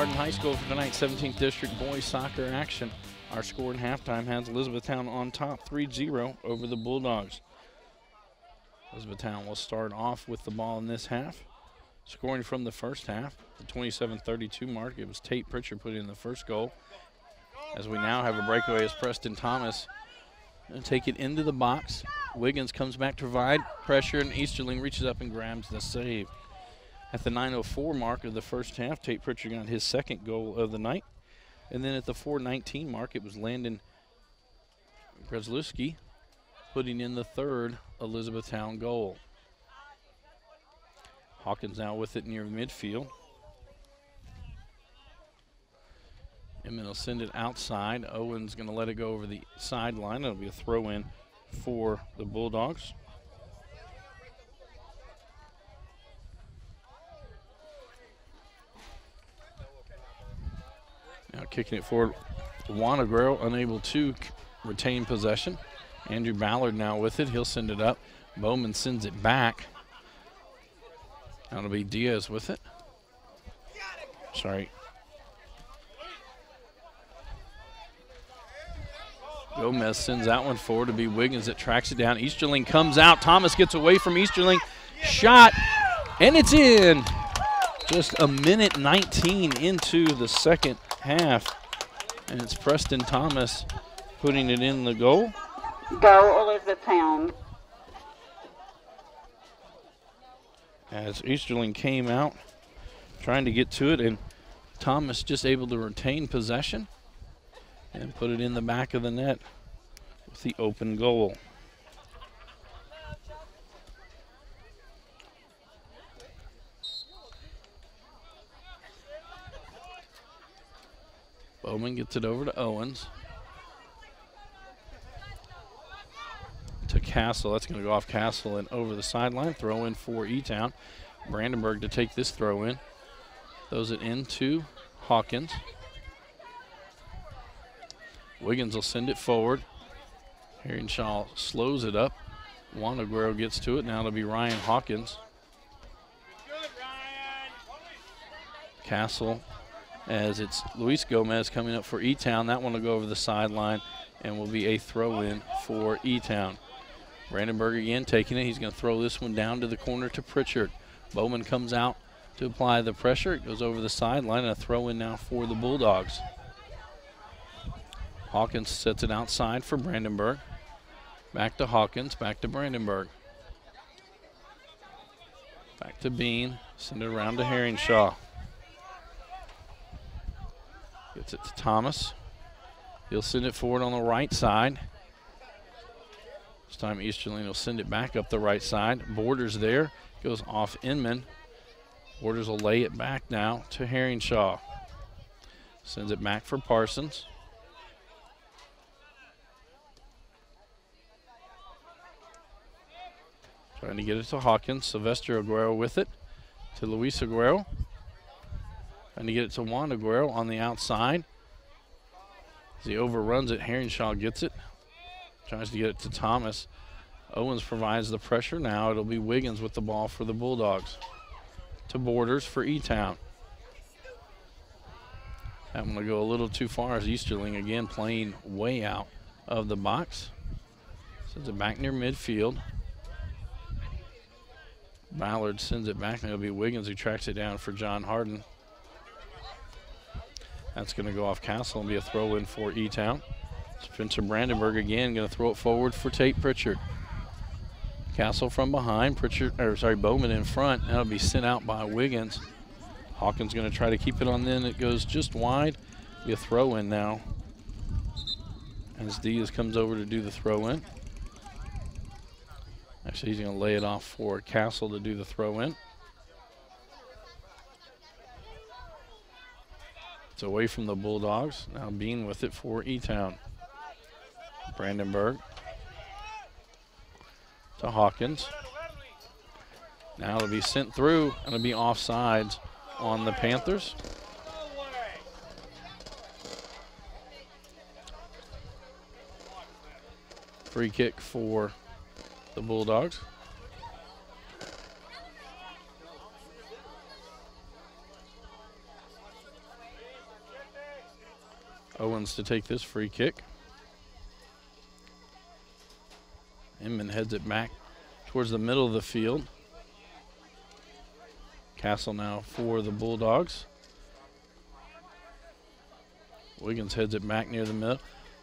Hardin High School for tonight's 17th District boys soccer action. Our score in halftime has Elizabethtown on top 3-0 over the Bulldogs. Elizabethtown will start off with the ball in this half. Scoring from the first half, the 27-32 mark. It was Tate Pritchard put in the first goal. As we now have a breakaway as Preston Thomas gonna take it into the box. Wiggins comes back to provide pressure, and Easterling reaches up and grabs the save. At the 9:04 mark of the first half, Tate Pritchard got his second goal of the night, and then at the 4:19 mark, it was Landon Grzelewski putting in the third Elizabethtown goal. Hawkins now with it near midfield. and then will send it outside. Owens going to let it go over the sideline. It'll be a throw in for the Bulldogs. Now kicking it forward. Juan Aguero unable to retain possession. Andrew Ballard now with it. He'll send it up. Bowman sends it back. That'll be Diaz with it. Sorry. Gomez sends that one forward to be Wiggins that tracks it down. Easterling comes out. Thomas gets away from Easterling. Shot. And it's in. Just a minute 19 into the second half. And it's Preston Thomas putting it in the goal. Go Elizabethtown. As Easterling came out trying to get to it, and Thomas just able to retain possession and put it in the back of the net with the open goal. Bowman gets it over to Owens. To Castle. That's going to go off Castle and over the sideline. Throw in for E Town. Brandenburg to take this throw in. Throws it into Hawkins. Wiggins will send it forward. Shaw slows it up. Juan Aguero gets to it. Now it'll be Ryan Hawkins. Castle as it's Luis Gomez coming up for E-Town. That one will go over the sideline and will be a throw in for E-Town. Brandenburg again taking it. He's going to throw this one down to the corner to Pritchard. Bowman comes out to apply the pressure. It goes over the sideline and a throw in now for the Bulldogs. Hawkins sets it outside for Brandenburg. Back to Hawkins, back to Brandenburg. Back to Bean, send it around to Herringshaw. Gets it to Thomas. He'll send it forward on the right side. This time Easterling will send it back up the right side. Borders there. Goes off Inman. Borders will lay it back now to Herringshaw. Sends it back for Parsons. Trying to get it to Hawkins. Sylvester Aguero with it. To Luis Aguero. Trying to get it to Juan Aguero on the outside. As he overruns it, Herringshaw gets it. Tries to get it to Thomas. Owens provides the pressure. Now it'll be Wiggins with the ball for the Bulldogs. To Borders for E-Town. That one will go a little too far as Easterling again playing way out of the box. Sends it back near midfield. Ballard sends it back, and it'll be Wiggins who tracks it down for John Hardin. That's going to go off Castle and be a throw in for E Town. Spencer Brandenburg again going to throw it forward for Tate Pritchard. Castle from behind, Pritchard, or sorry, Bowman in front. That'll be sent out by Wiggins. Hawkins going to try to keep it on then. It goes just wide. Be a throw in now. As Diaz comes over to do the throw in. Actually, he's going to lay it off for Castle to do the throw in. It's away from the Bulldogs. Now Bean with it for E-Town. Brandenburg to Hawkins. Now it'll be sent through and it'll be offsides on the Panthers. Free kick for the Bulldogs. To take this free kick. Inman heads it back towards the middle of the field. Castle now for the Bulldogs. Wiggins heads it back near the middle.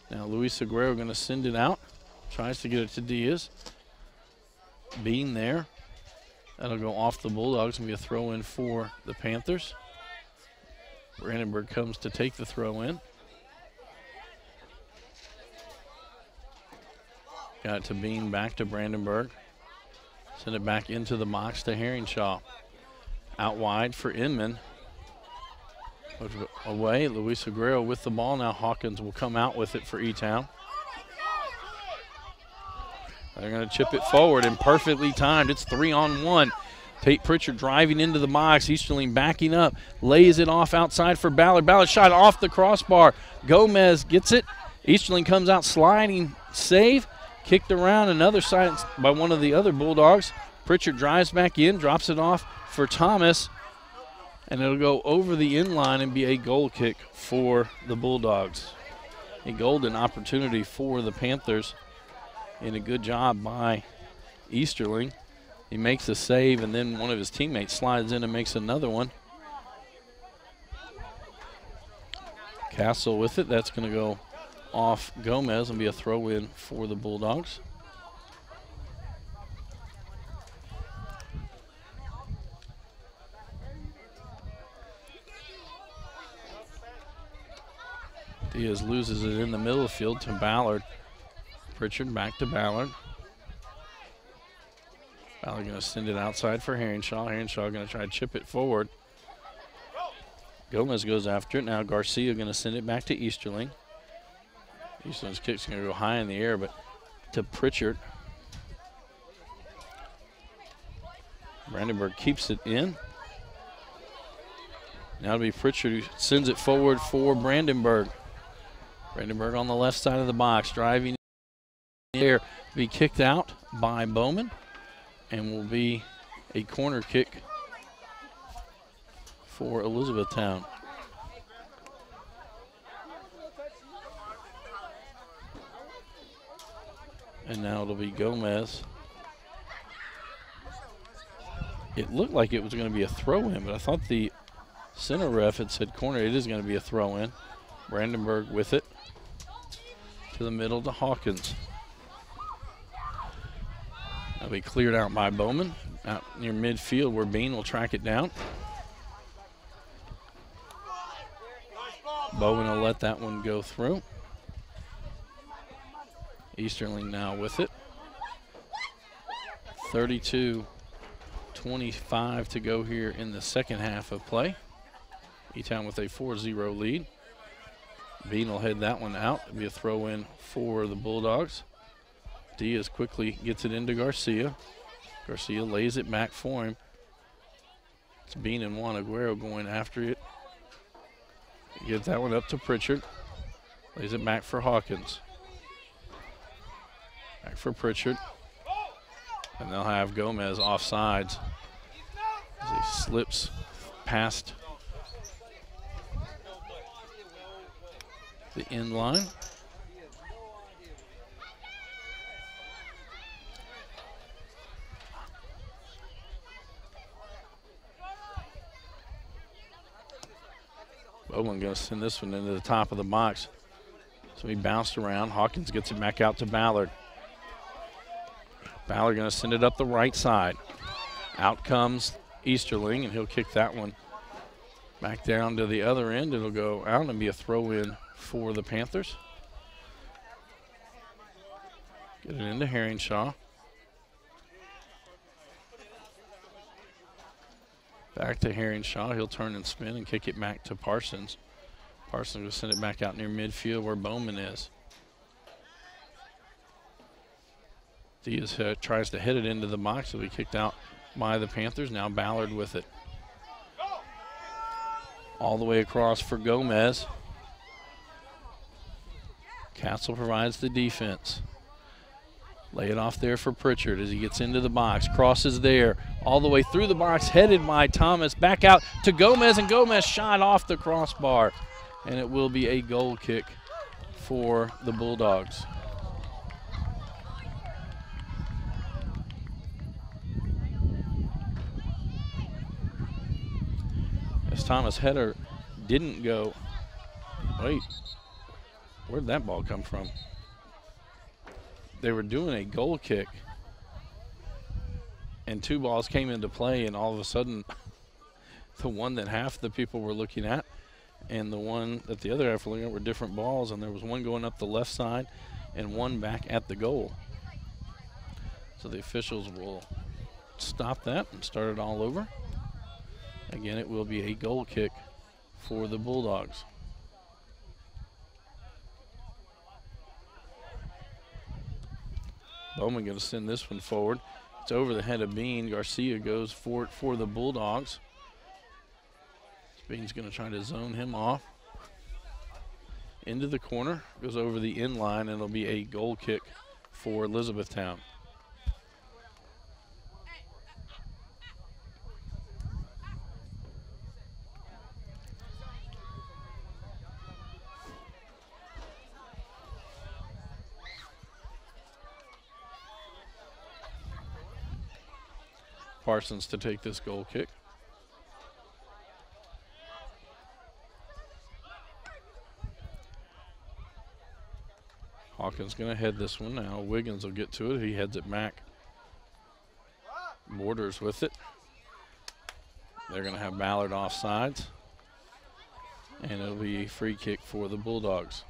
Now Luis Aguero going to send it out. Tries to get it to Diaz. Bean there. That'll go off the Bulldogs and be a throw in for the Panthers. Brandenburg comes to take the throw in. Got to Bean, back to Brandenburg. Send it back into the box to Herringshaw. Out wide for Inman. Away, Luis Aguero with the ball. Now Hawkins will come out with it for E-Town. They're going to chip it forward and perfectly timed. It's three on one. Tate Pritchard driving into the box. Easterling backing up, lays it off outside for Ballard. Ballard shot off the crossbar. Gomez gets it. Easterling comes out sliding, save. Kicked around another side by one of the other Bulldogs. Pritchard drives back in, drops it off for Thomas, and it'll go over the in line and be a goal kick for the Bulldogs. A golden opportunity for the Panthers, and a good job by Easterling. He makes a save, and then one of his teammates slides in and makes another one. Castle with it. That's going to go off Gomez and be a throw in for the Bulldogs. Diaz loses it in the middle of the field to Ballard. Pritchard back to Ballard. Ballard going to send it outside for Herringshaw. Herringshaw going to try to chip it forward. Gomez goes after it. Now Garcia going to send it back to Easterling. Easterling's kick's going to go high in the air, but to Pritchard. Brandenburg keeps it in. Now it'll be Pritchard who sends it forward for Brandenburg. Brandenburg on the left side of the box, driving in the air. Be kicked out by Bowman and will be a corner kick for Elizabethtown. And now it'll be Gomez. It looked like it was going to be a throw in, but I thought the center ref had said corner. It is going to be a throw in. Brandenburg with it to the middle to Hawkins. That'll be cleared out by Bowman out near midfield where Bean will track it down. Bowman will let that one go through. Easterling now with it. 32 25 to go here in the second half of play. E-Town with a 4 0 lead. Bean will head that one out. It'll be a throw in for the Bulldogs. Diaz quickly gets it into Garcia. Garcia lays it back for him. It's Bean and Juan Aguero going after it. Gives that one up to Pritchard. Lays it back for Hawkins. Back for Pritchard. And they'll have Gomez off sides as he slips past the end line. Bowman going to send this one into the top of the box. So he bounced around. Hawkins gets it back out to Ballard. Ballard going to send it up the right side. Out comes Easterling, and he'll kick that one back down to the other end. It'll go out and be a throw in for the Panthers. Get it into Herringshaw. Back to Herringshaw. He'll turn and spin and kick it back to Parsons. Parsons will send it back out near midfield where Bowman is. Diaz uh, tries to hit it into the box. It'll be kicked out by the Panthers. Now Ballard with it. All the way across for Gomez. Castle provides the defense. Lay it off there for Pritchard as he gets into the box. Crosses there. All the way through the box, headed by Thomas. Back out to Gomez, and Gomez shot off the crossbar. And it will be a goal kick for the Bulldogs. As Thomas Header didn't go. Wait, where'd that ball come from? They were doing a goal kick, and two balls came into play, and all of a sudden, the one that half the people were looking at and the one that the other half were looking at were different balls, and there was one going up the left side and one back at the goal. So the officials will stop that and start it all over. Again, it will be a goal kick for the Bulldogs. Bowman going to send this one forward. It's over the head of Bean. Garcia goes for it for the Bulldogs. Bean's going to try to zone him off. Into the corner, goes over the in line, and it'll be a goal kick for Elizabethtown. Parsons to take this goal kick. Hawkins going to head this one now. Wiggins will get to it. He heads it back. Borders with it. They're going to have Ballard off sides. And it'll be a free kick for the Bulldogs.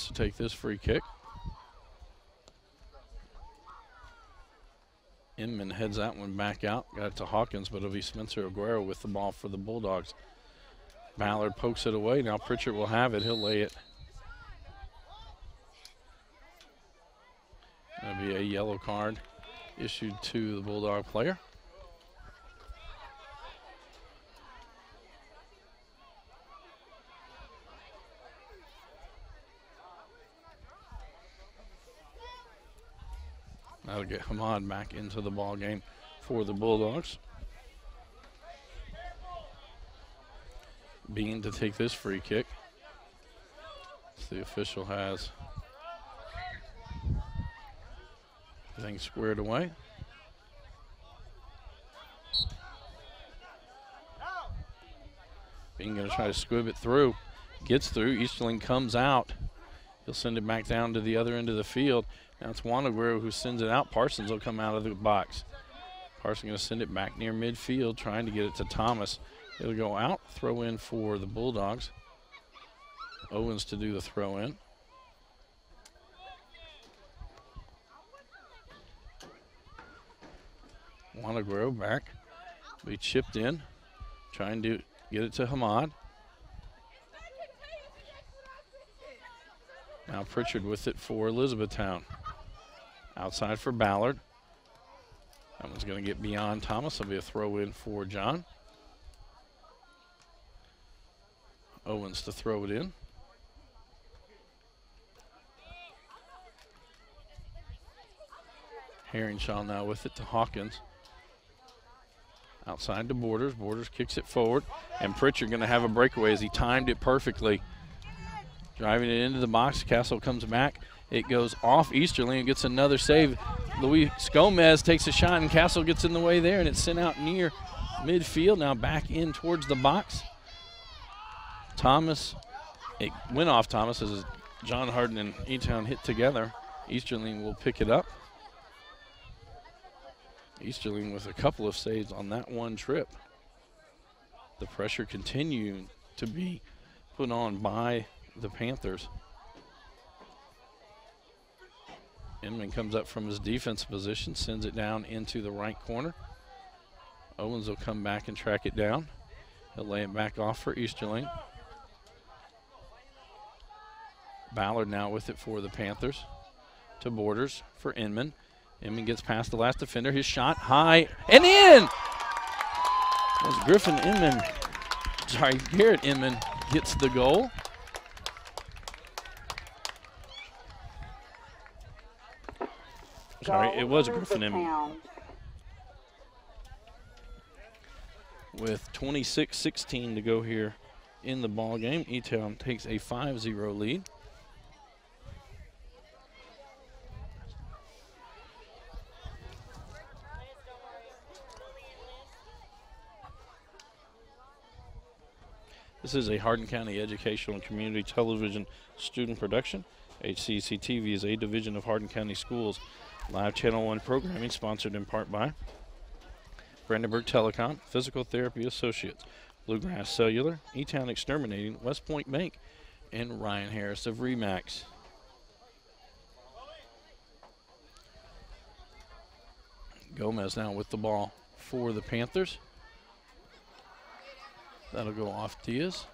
Owens to take this free kick. Inman heads that one back out. Got it to Hawkins, but it'll be Spencer Aguero with the ball for the Bulldogs. Ballard pokes it away. Now Pritchard will have it. He'll lay it. That'll be a yellow card issued to the Bulldog player. Get Hamad back into the ball game for the Bulldogs. Bean to take this free kick. The official has everything squared away. Bean going to try to squib it through. Gets through. Easterling comes out. He'll send it back down to the other end of the field. Now it's Guerrero who sends it out. Parsons will come out of the box. Parsons going to send it back near midfield, trying to get it to Thomas. It'll go out, throw in for the Bulldogs. Owens to do the throw in. Guerrero back. Be chipped in, trying to get it to Hamad. Now Pritchard with it for Elizabethtown. Outside for Ballard. That one's going to get beyond Thomas. It'll be a throw in for John. Owens to throw it in. Herringshaw now with it to Hawkins. Outside to Borders. Borders kicks it forward. And Pritchard going to have a breakaway as he timed it perfectly. Driving it into the box. Castle comes back. It goes off Easterling and gets another save. Luis Gomez takes a shot and Castle gets in the way there and it's sent out near midfield. Now back in towards the box. Thomas, it went off Thomas as John Hardin and E-Town hit together. Easterling will pick it up. Easterling with a couple of saves on that one trip. The pressure continuing to be put on by the Panthers. Inman comes up from his defense position, sends it down into the right corner. Owens will come back and track it down. He'll lay it back off for Easterling. Ballard now with it for the Panthers. To Borders for Inman. Inman gets past the last defender. His shot high and in! As Griffin Inman, sorry, Garrett Inman gets the goal. Sorry, it was a Griffin. With 26-16 to go here in the ball game, E-Town takes a 5-0 lead. This is a Hardin County Educational and Community Television student production. HCEC TV is a division of Hardin County Schools Live Channel 1 programming sponsored in part by Brandenburg Telecom, Physical Therapy Associates, Bluegrass Cellular, E-Town Exterminating, West Point Bank, and Ryan Harris of Remax. Gomez now with the ball for the Panthers. That'll go off Diaz.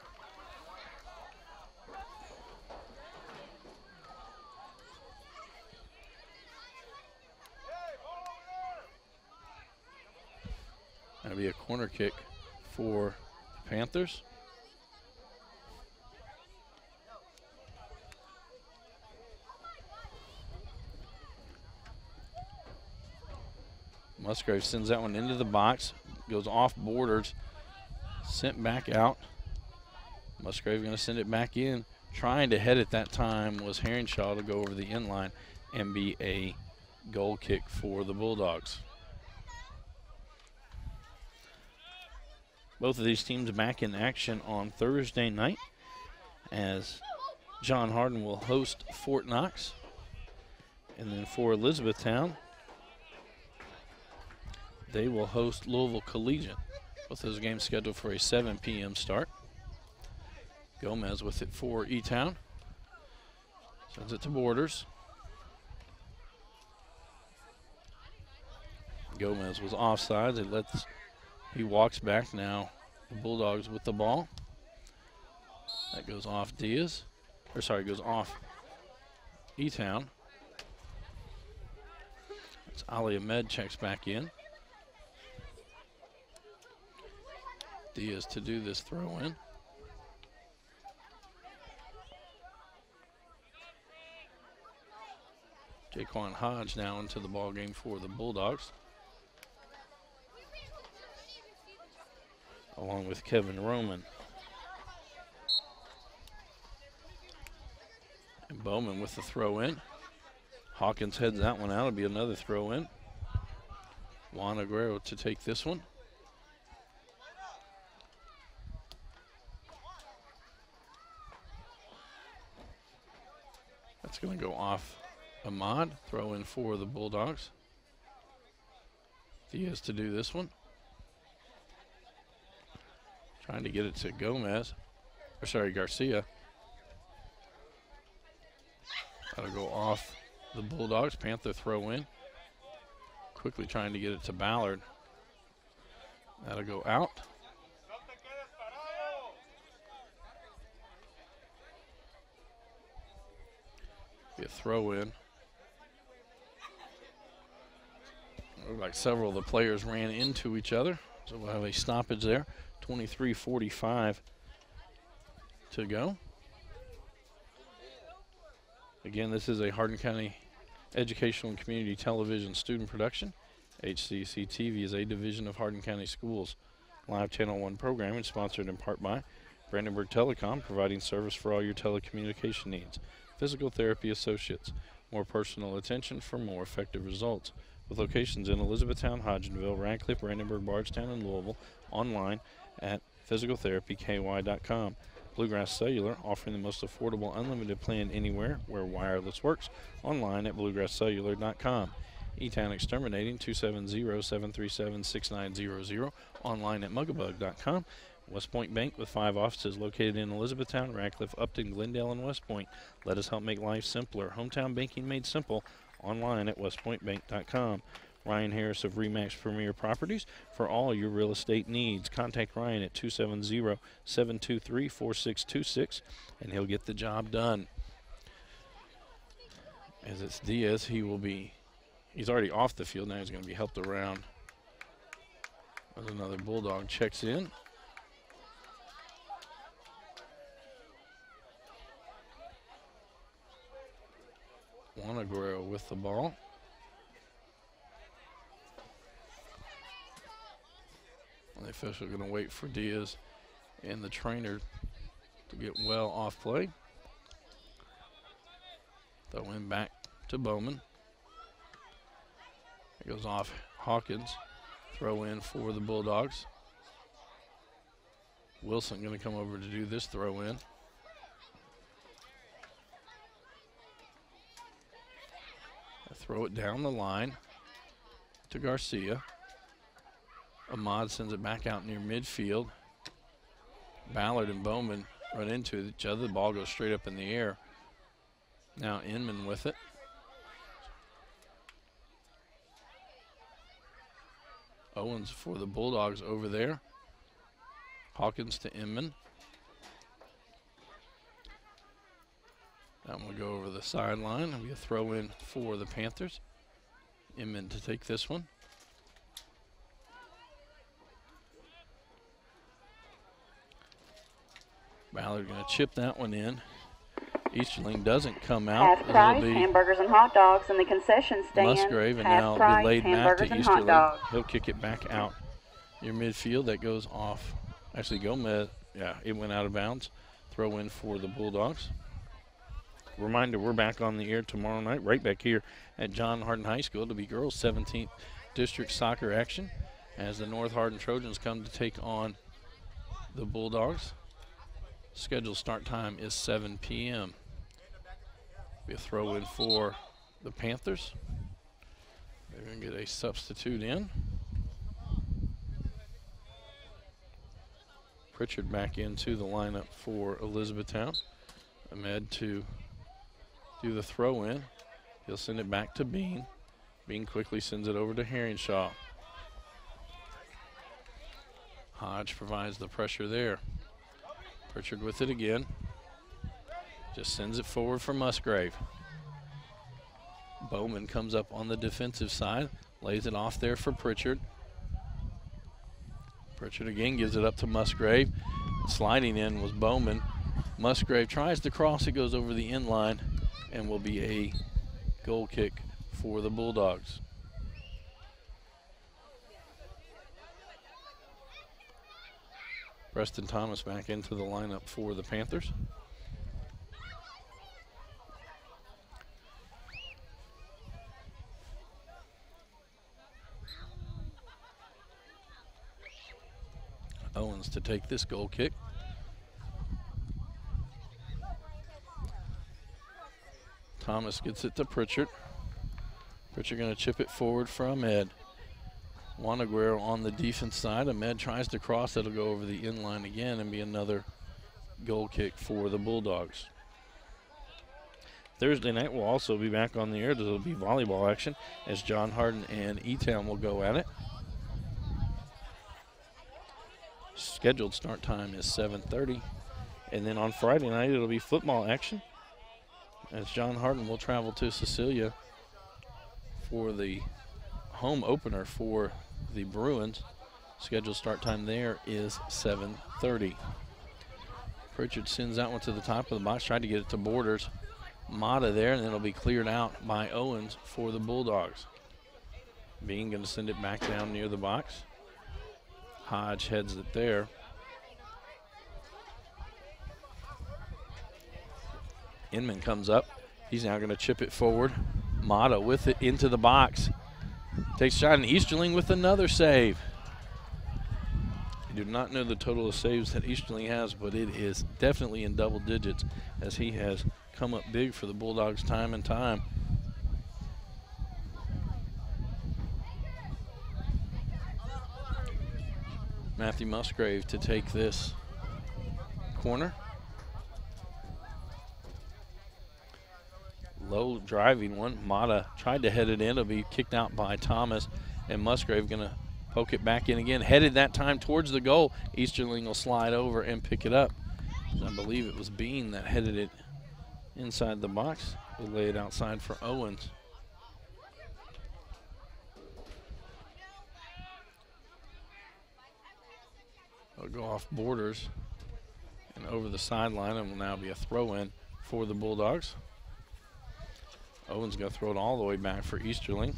That'll be a corner kick for the Panthers. Musgrave sends that one into the box, goes off borders, sent back out. Musgrave going to send it back in. Trying to head at that time was Herringshaw to go over the end line and be a goal kick for the Bulldogs. Both of these teams back in action on Thursday night as John Hardin will host Fort Knox. And then for Elizabethtown, they will host Louisville Collegiate. Both those games scheduled for a 7 p.m. start. Gomez with it for E-Town. Sends it to Borders. Gomez was offside. It lets he walks back now. The Bulldogs with the ball. That goes off Diaz. Or sorry, goes off E Town. It's Ali Ahmed checks back in. Diaz to do this throw in. Jaquan Hodge now into the ball game for the Bulldogs. Along with Kevin Roman. And Bowman with the throw in. Hawkins heads that one out. It'll be another throw in. Juan Aguero to take this one. That's going to go off Ahmad. Throw in for the Bulldogs. Diaz to do this one. Trying to get it to Gomez. Or sorry, Garcia. That'll go off the Bulldogs. Panther throw in. Quickly trying to get it to Ballard. That'll go out. Be a throw in. Looked like several of the players ran into each other. So we'll have a stoppage there. 23 45 to go. Again, this is a Hardin County Educational and Community Television student production. HCEC TV is a division of Hardin County Schools. Live Channel 1 programming sponsored in part by Brandenburg Telecom, providing service for all your telecommunication needs. Physical Therapy Associates, more personal attention for more effective results. With locations in Elizabethtown, Hodgenville, Radcliff, Brandenburg, Bardstown, and Louisville, online at physicaltherapyky.com. Bluegrass Cellular, offering the most affordable unlimited plan anywhere where wireless works, online at bluegrasscellular.com. E-Town Exterminating 270-737-6900, online at mugabug.com. West Point Bank with five offices located in Elizabethtown, Radcliff, Upton, Glendale, and West Point. Let us help make life simpler. Hometown banking made simple, online at westpointbank.com. Ryan Harris of Remax Premier Properties for all your real estate needs. Contact Ryan at 270 723 4626 and he'll get the job done. As it's Diaz, he will be, he's already off the field. Now he's going to be helped around. As another Bulldog checks in. Juan Aguero with the ball. The official going to wait for Diaz and the trainer to get well off play. Throw in back to Bowman. It goes off Hawkins. Throw in for the Bulldogs. Wilson going to come over to do this throw in. Throw it down the line to Garcia. Ahmad sends it back out near midfield. Ballard and Bowman run into each other. The ball goes straight up in the air. Now Inman with it. Owens for the Bulldogs over there. Hawkins to Inman. That one will go over the sideline. It'll be a throw in for the Panthers. Inman to take this one. Ballard going to chip that one in. Easterling doesn't come out. Half price be hamburgers and hot dogs in the concession stand. Musgrave, and Half now be back to Easterling. He'll kick it back out. Your midfield that goes off. Actually, Gomez, yeah, it went out of bounds. Throw in for the Bulldogs. Reminder, we're back on the air tomorrow night, right back here at John Hardin High School to be girls 17th district soccer action as the North Hardin Trojans come to take on the Bulldogs. Scheduled start time is 7 p.m. Be a throw in for the Panthers. They're going to get a substitute in. Pritchard back into the lineup for Elizabethtown. Ahmed to do the throw in. He'll send it back to Bean. Bean quickly sends it over to Herringshaw. Hodge provides the pressure there. Pritchard with it again. Just sends it forward for Musgrave. Bowman comes up on the defensive side, lays it off there for Pritchard. Pritchard again gives it up to Musgrave. Sliding in was Bowman. Musgrave tries to cross, it goes over the end line and will be a goal kick for the Bulldogs. Preston Thomas back into the lineup for the Panthers. Owens to take this goal kick. Thomas gets it to Pritchard. Pritchard going to chip it forward for Ahmed. Juan Aguero on the defense side. Ahmed tries to cross. It'll go over the inline again and be another goal kick for the Bulldogs. Thursday night we'll also be back on the air. There'll be volleyball action as John Hardin and E-Town will go at it. Scheduled start time is 7:30, and then on Friday night it'll be football action as John Hardin will travel to Cecilia for the home opener for the Bruins. Scheduled start time there is 7:30. Pritchard sends that one to the top of the box, tried to get it to Borders. Mata there, and then it'll be cleared out by Owens for the Bulldogs. Bean going to send it back down near the box. Hodge heads it there. Inman comes up. He's now going to chip it forward. Mata with it into the box. Takes shot, and Easterling with another save. I do not know the total of saves that Easterling has, but it is definitely in double digits as he has come up big for the Bulldogs time and time. Matthew Musgrave to take this corner. Low driving one. Mata tried to head it in. It'll be kicked out by Thomas. And Musgrave going to poke it back in again. Headed that time towards the goal. Easterling will slide over and pick it up. I believe it was Bean that headed it inside the box. We'll lay it outside for Owens. It'll go off borders and over the sideline and will now be a throw in for the Bulldogs. Owens going to throw it all the way back for Easterling.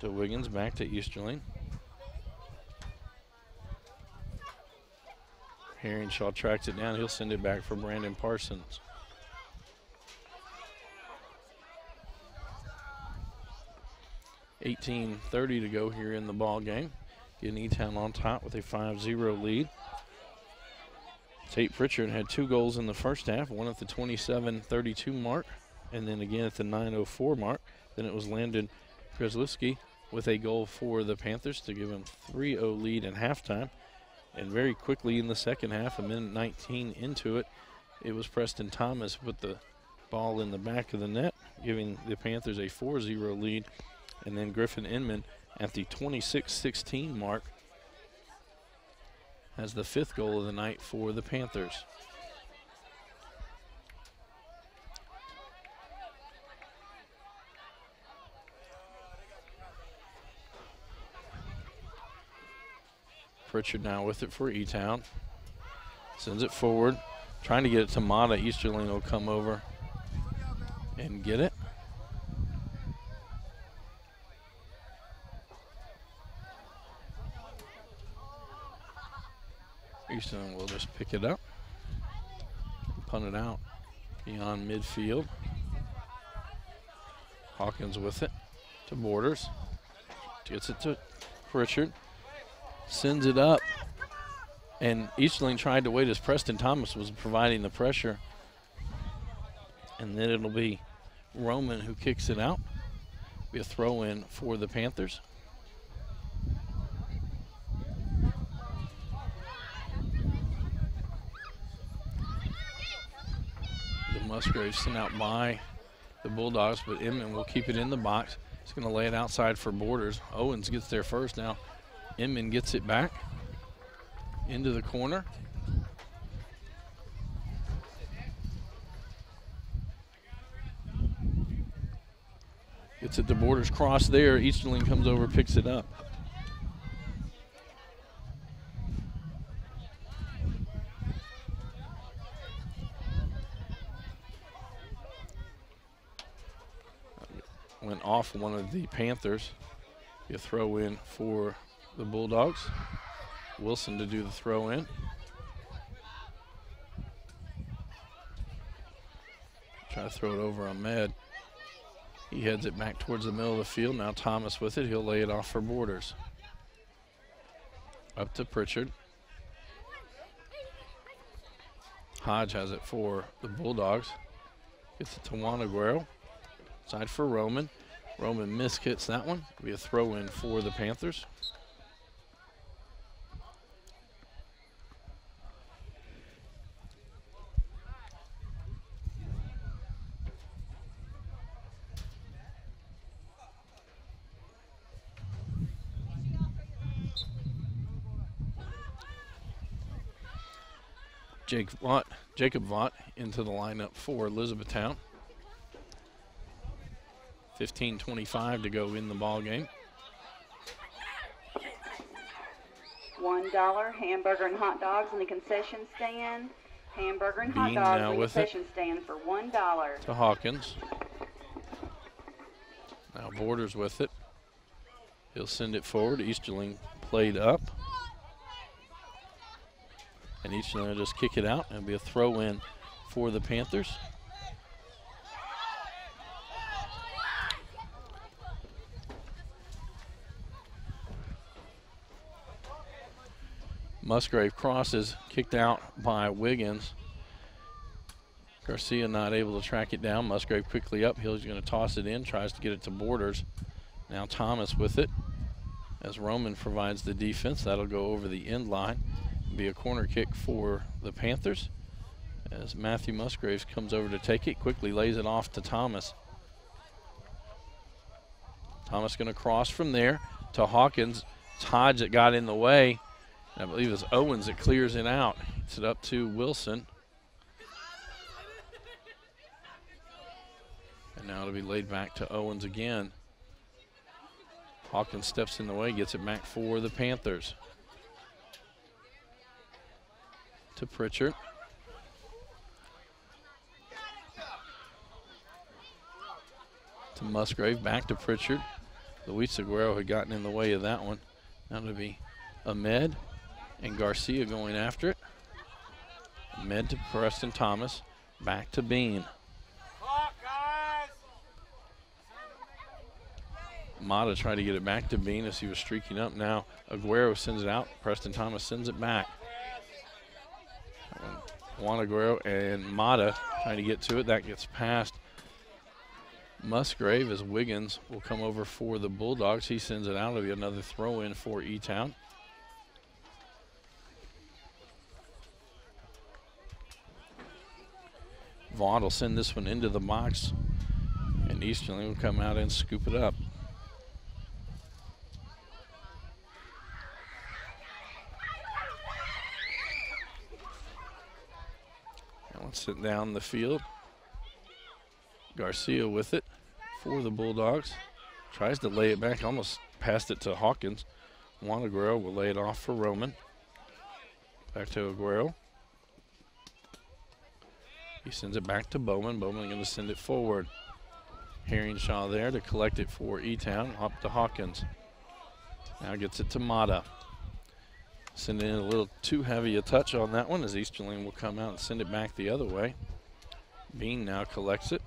To Wiggins, back to Easterling. Herringshaw tracks it down. He'll send it back for Brandon Parsons. Eighteen thirty to go here in the ball game. Getting E-Town on top with a 5-0 lead. Tate Pritchard had two goals in the first half, one at the 27-32 mark, and then again at the 9:04 mark. Then it was Landon Grzelewski with a goal for the Panthers to give him 3-0 lead in halftime. And very quickly in the second half, a minute 19 into it, it was Preston Thomas with the ball in the back of the net, giving the Panthers a 4-0 lead. And then Griffin Inman at the 26-16 mark has the fifth goal of the night for the Panthers. Pritchard now with it for E-Town. Sends it forward. Trying to get it to Mata. Easterling will come over and get it. Easton will just pick it up, punt it out beyond midfield. Hawkins with it to Borders. Gets it to Pritchard. Sends it up. And Easterling tried to wait as Preston Thomas was providing the pressure. And then it'll be Roman who kicks it out. Be a throw in for the Panthers. Musgrave sent out by the Bulldogs, but Inman will keep it in the box. He's going to lay it outside for Borders. Owens gets there first. Now Inman gets it back into the corner. Gets it to Borders cross there. Easterling comes over, picks it up. Went off one of the Panthers. You throw in for the Bulldogs. Wilson to do the throw in. Try to throw it over on Med. He heads it back towards the middle of the field. Now Thomas with it. He'll lay it off for Borders. Up to Pritchard. Hodge has it for the Bulldogs. Gets it to Juan Aguero. Side for Roman. Roman miskits that one. Be a throw in for the Panthers. Jake Vaught, Jacob Vaught into the lineup for Elizabethtown. 15-25 to go in the ball game. One dollar hamburger and hot dogs in the concession stand. Hamburger and hot dogs in the with it. concession stand for one dollar. to Hawkins. Now Borders with it. He'll send it forward. Easterling played up. And Easterling will just kick it out. It'll be a throw in for the Panthers. Musgrave crosses, kicked out by Wiggins. Garcia not able to track it down. Musgrave quickly up. He's going to toss it in, tries to get it to Borders. Now Thomas with it as Roman provides the defense. That'll go over the end line. Be a corner kick for the Panthers as Matthew Musgraves comes over to take it. Quickly lays it off to Thomas. Thomas going to cross from there to Hawkins. It's Hodge that got in the way. I believe it's Owens that clears it out. Gets it up to Wilson. And now it'll be laid back to Owens again. Hawkins steps in the way, gets it back for the Panthers. To Pritchard. To Musgrave, back to Pritchard. Luis Aguero had gotten in the way of that one. Now it'll be Ahmed and Garcia going after it. Ahmed to Preston Thomas, back to Bean. Mata tried to get it back to Bean as he was streaking up. Now Aguero sends it out. Preston Thomas sends it back. Juan Aguero and Mata trying to get to it. That gets past Musgrave as Wiggins will come over for the Bulldogs. He sends it out. It'll be another throw in for E Vaught will send this one into the box, and Easterling will come out and scoop it up. Let's sit down the field. Garcia with it for the Bulldogs. Tries to lay it back, almost passed it to Hawkins. Juan Aguero will lay it off for Roman. Back to Aguero. He sends it back to Bowman. Bowman going to send it forward. Herringshaw there to collect it for E-Town. Up to Hawkins. Now gets it to Mata. Sending in a little too heavy a touch on that one as Easterling will come out and send it back the other way. Bean now collects it.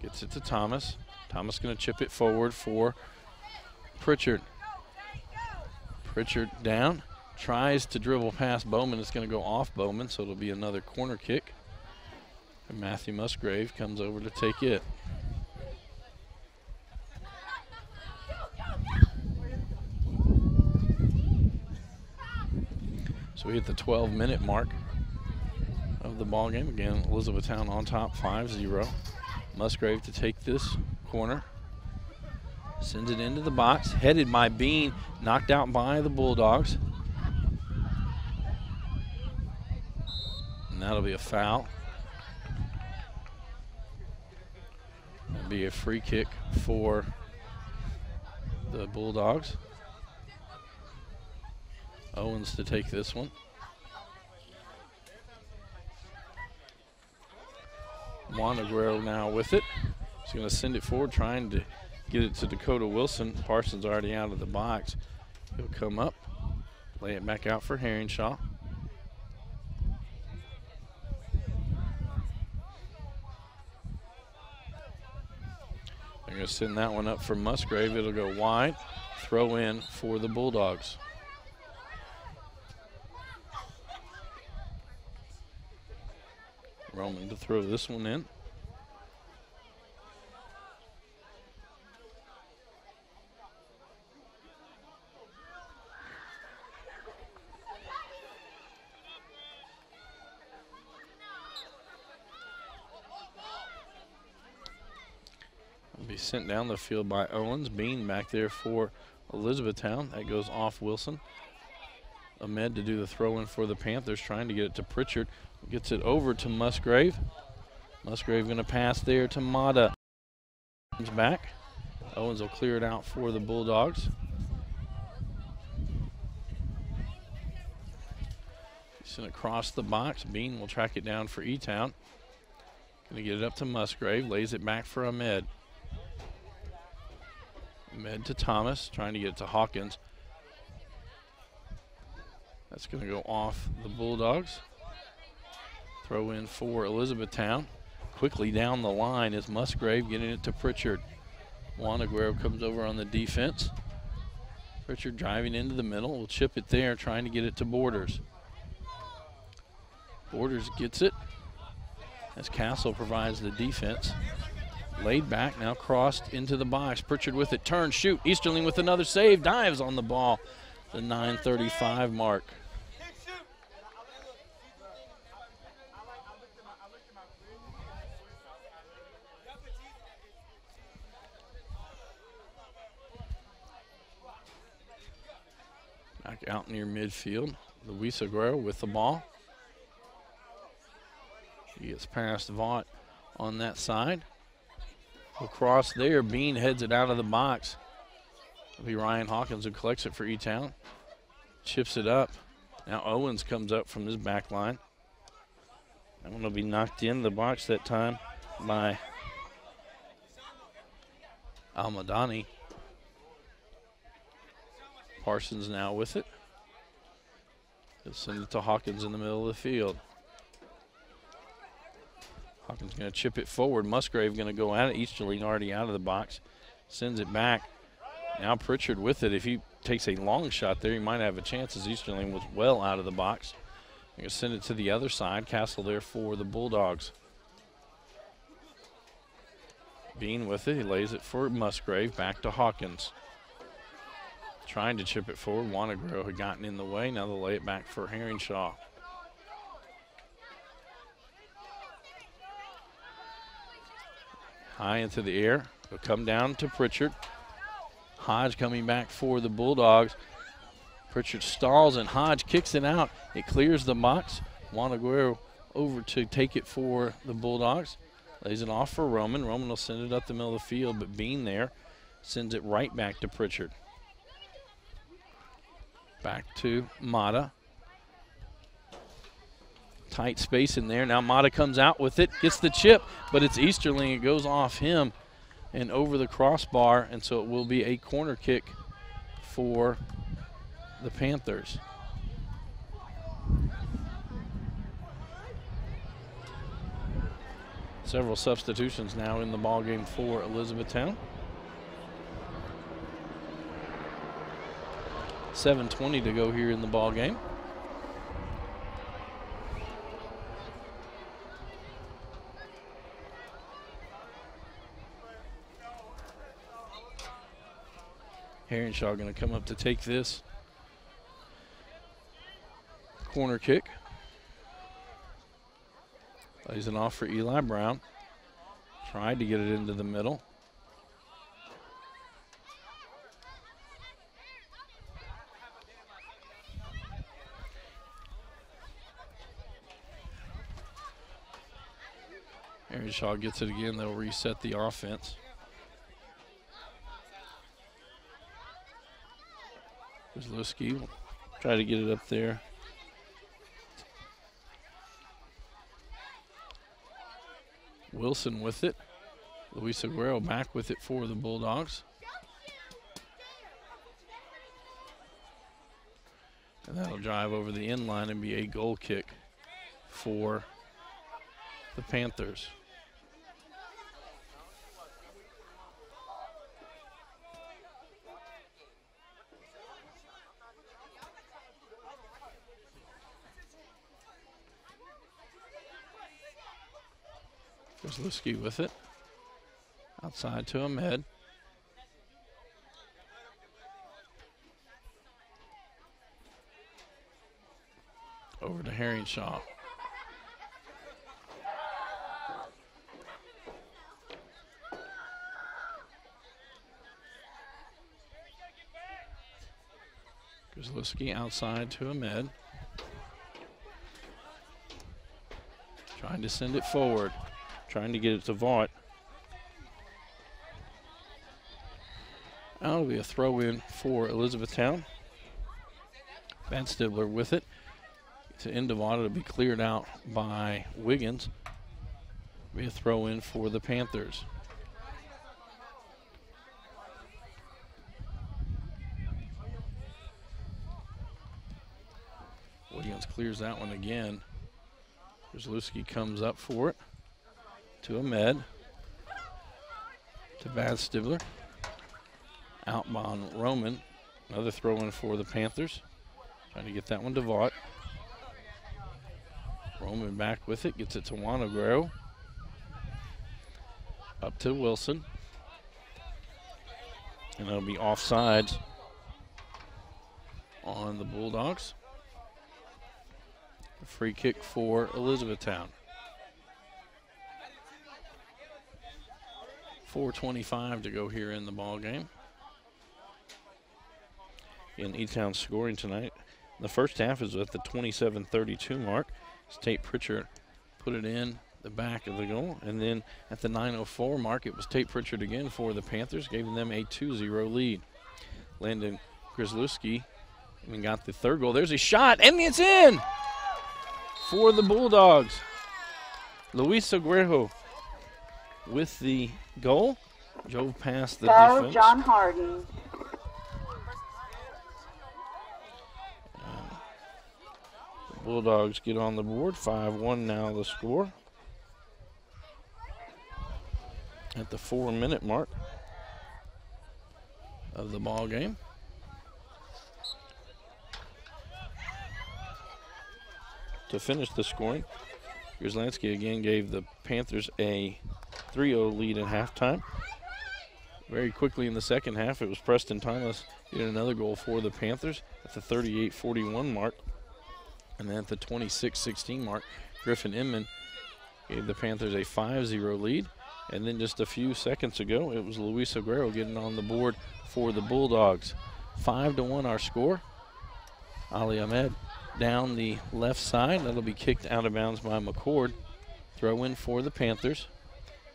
Gets it to Thomas. Thomas going to chip it forward for Pritchard. Pritchard down. Tries to dribble past Bowman. It's going to go off Bowman, so it'll be another corner kick. And Matthew Musgrave comes over to take it. So we hit the 12 minute mark of the ball game. Again, Elizabethtown on top 5-0. Musgrave to take this corner. Sends it into the box, headed by Bean, knocked out by the Bulldogs. And that'll be a foul. That'll be a free kick for the Bulldogs. Owens to take this one. Montegreo now with it. He's going to send it forward, trying to get it to Dakota Wilson. Parsons already out of the box. He'll come up, lay it back out for Herringshaw. They're going to send that one up for Musgrave. It'll go wide. Throw in for the Bulldogs. Roman to throw this one in. Be sent down the field by Owens. Bean back there for Elizabethtown. That goes off Wilson. Ahmed to do the throw in for the Panthers, trying to get it to Pritchard. Gets it over to Musgrave. Musgrave going to pass there to Mata. Comes back. Owens will clear it out for the Bulldogs. Sent across the box. Bean will track it down for E-Town. Going to get it up to Musgrave. Lays it back for Ahmed. Ahmed to Thomas. Trying to get it to Hawkins. That's going to go off the Bulldogs. Throw in for Elizabethtown. Quickly down the line is Musgrave getting it to Pritchard. Guerrero comes over on the defense. Pritchard driving into the middle. Will chip it there, trying to get it to Borders. Borders gets it as Castle provides the defense. Laid back, now crossed into the box. Pritchard with it, turn, shoot. Easterling with another save, dives on the ball. The 935 mark. Back out near midfield. Luis Guerrero with the ball. He gets past Vaught on that side. Across there, Bean heads it out of the box. It'll be Ryan Hawkins who collects it for E-Town. Chips it up. Now Owens comes up from his back line. That one will be knocked in the box that time by Almadani. Parsons now with it. He'll send it to Hawkins in the middle of the field. Hawkins going to chip it forward. Musgrave going to go at it. Easterling already out of the box. Sends it back. Now Pritchard with it. If he takes a long shot there, he might have a chance as Easterling was well out of the box. Going to send it to the other side. Castle there for the Bulldogs. Bean with it. He lays it for Musgrave. Back to Hawkins. Trying to chip it forward. Juan Aguero had gotten in the way. Now they'll lay it back for Herringshaw. High into the air. It'll come down to Pritchard. Hodge coming back for the Bulldogs. Pritchard stalls and Hodge kicks it out. It clears the box. Juan Aguero over to take it for the Bulldogs. Lays it off for Roman. Roman will send it up the middle of the field, but Bean there sends it right back to Pritchard. Back to Mata. Tight space in there. Now Mata comes out with it, gets the chip, but it's Easterling. It goes off him and over the crossbar, and so it will be a corner kick for the Panthers. Several substitutions now in the ball game for Elizabethtown. 7:20 to go here in the ball game. Herringshaw going to come up to take this corner kick. Plays it off for Eli Brown. Tried to get it into the middle. Shaw gets it again. They'll reset the offense. Kozlowski will try to get it up there. Wilson with it. Luis Aguero back with it for the Bulldogs. And that'll drive over the end line and be a goal kick for the Panthers. Kozlowski with it. Outside to Ahmed. Over to Herringshaw. Kozlowski outside to Ahmed. Trying to send it forward. Trying to get it to Vaught. That'll be a throw in for Elizabethtown. Van Stibler with it. To Vaught, it'll be cleared out by Wiggins. Be a throw in for the Panthers. Wiggins clears that one again. Kozlowski comes up for it to Ahmed. To Van Stibler. Outbound Roman. Another throw in for the Panthers. Trying to get that one to Vaught. Roman back with it. Gets it to Juan Aguero. Up to Wilson. And that'll be offsides on the Bulldogs. A free kick for Elizabethtown. 4.25 to go here in the ball game. In E-Town scoring tonight. The first half is at the 27-32 mark. Tate Pritchard put it in the back of the goal. And then at the 9.04 mark, it was Tate Pritchard again for the Panthers, giving them a 2-0 lead. Landon Kozlowski even got the third goal. There's a shot, and it's in for the Bulldogs. Luis Aguero with the goal. Drove past the Go, defense. John Hardin. The Bulldogs get on the board. 5-1 now the score. At the four-minute mark of the ball game. To finish the scoring, Grzelewski again gave the Panthers a 3-0 lead at halftime. Very quickly in the second half, it was Preston Thomas getting another goal for the Panthers at the 38-41 mark. And then at the 26-16 mark, Griffin Inman gave the Panthers a 5-0 lead. And then just a few seconds ago, it was Luis Aguero getting on the board for the Bulldogs. 5 to 1 our score. Ali Ahmed down the left side. That'll be kicked out of bounds by McCord. Throw in for the Panthers.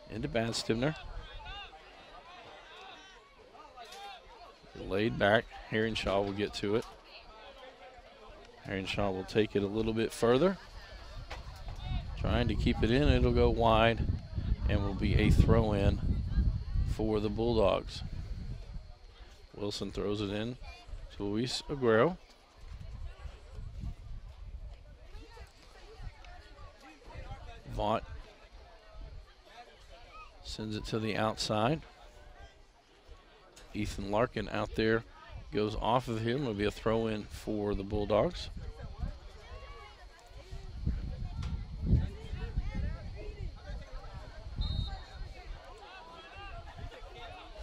Into Bad Stivner. Laid back. Herringshaw will get to it. Herringshaw will take it a little bit further. Trying to keep it in. It'll go wide and will be a throw in for the Bulldogs. Wilson throws it in to Luis Aguero. Vaught sends it to the outside. Ethan Larkin out there goes off of him. It'll be a throw in for the Bulldogs.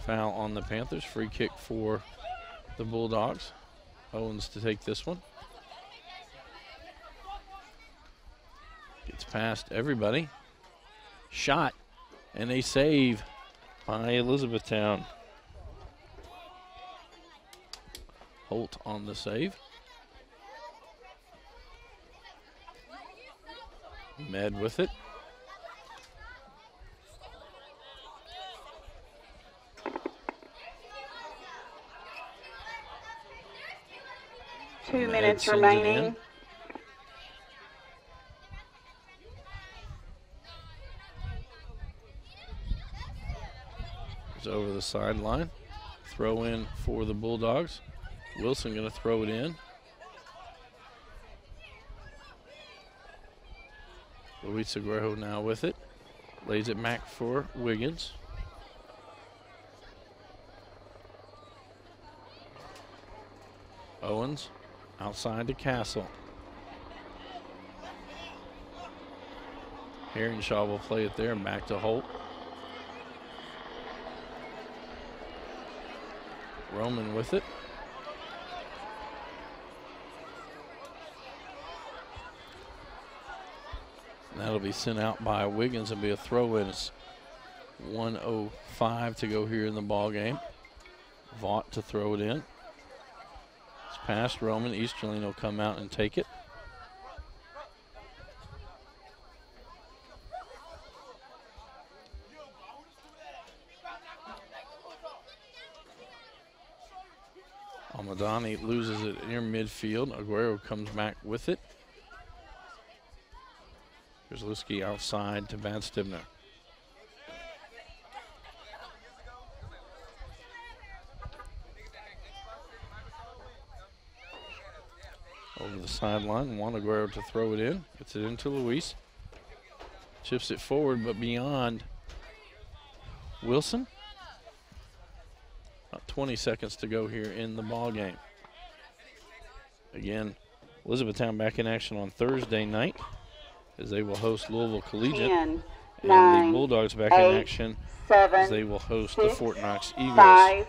Foul on the Panthers. Free kick for the Bulldogs. Owens to take this one. Past everybody. shot and a save by Elizabethtown. Holt on the save. Med with it. Two minutes remaining. Over the sideline. Throw in for the Bulldogs. Wilson going to throw it in. Luis Aguero now with it. Lays it back for Wiggins. Owens outside the Castle. Herringshaw will play it there and back to Holt. Roman with it. And that'll be sent out by Wiggins and be a throw in. It's 105 to go here in the ball game. Vaught to throw it in. It's past Roman. Easterling will come out and take it. Almadani loses midfield. Aguero comes back with it. Kozlowski outside to Van Stibner. Over the sideline, Juan Aguero to throw it in. Gets it into Luis. Chips it forward, but beyond Wilson. About 20 seconds to go here in the ball game. Again, Elizabethtown back in action on Thursday night as they will host Louisville Collegiate. Ten, and the Bulldogs back in eight, action as they will host the Fort Knox Eagles. five,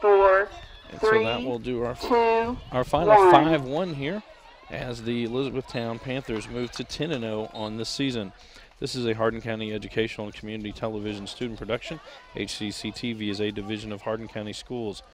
four, and so that will do our two, our final 5 1 here as the Elizabethtown Panthers move to 10 0 on this season. This is a Hardin County Educational and Community Television student production. HCEC TV is a division of Hardin County Schools.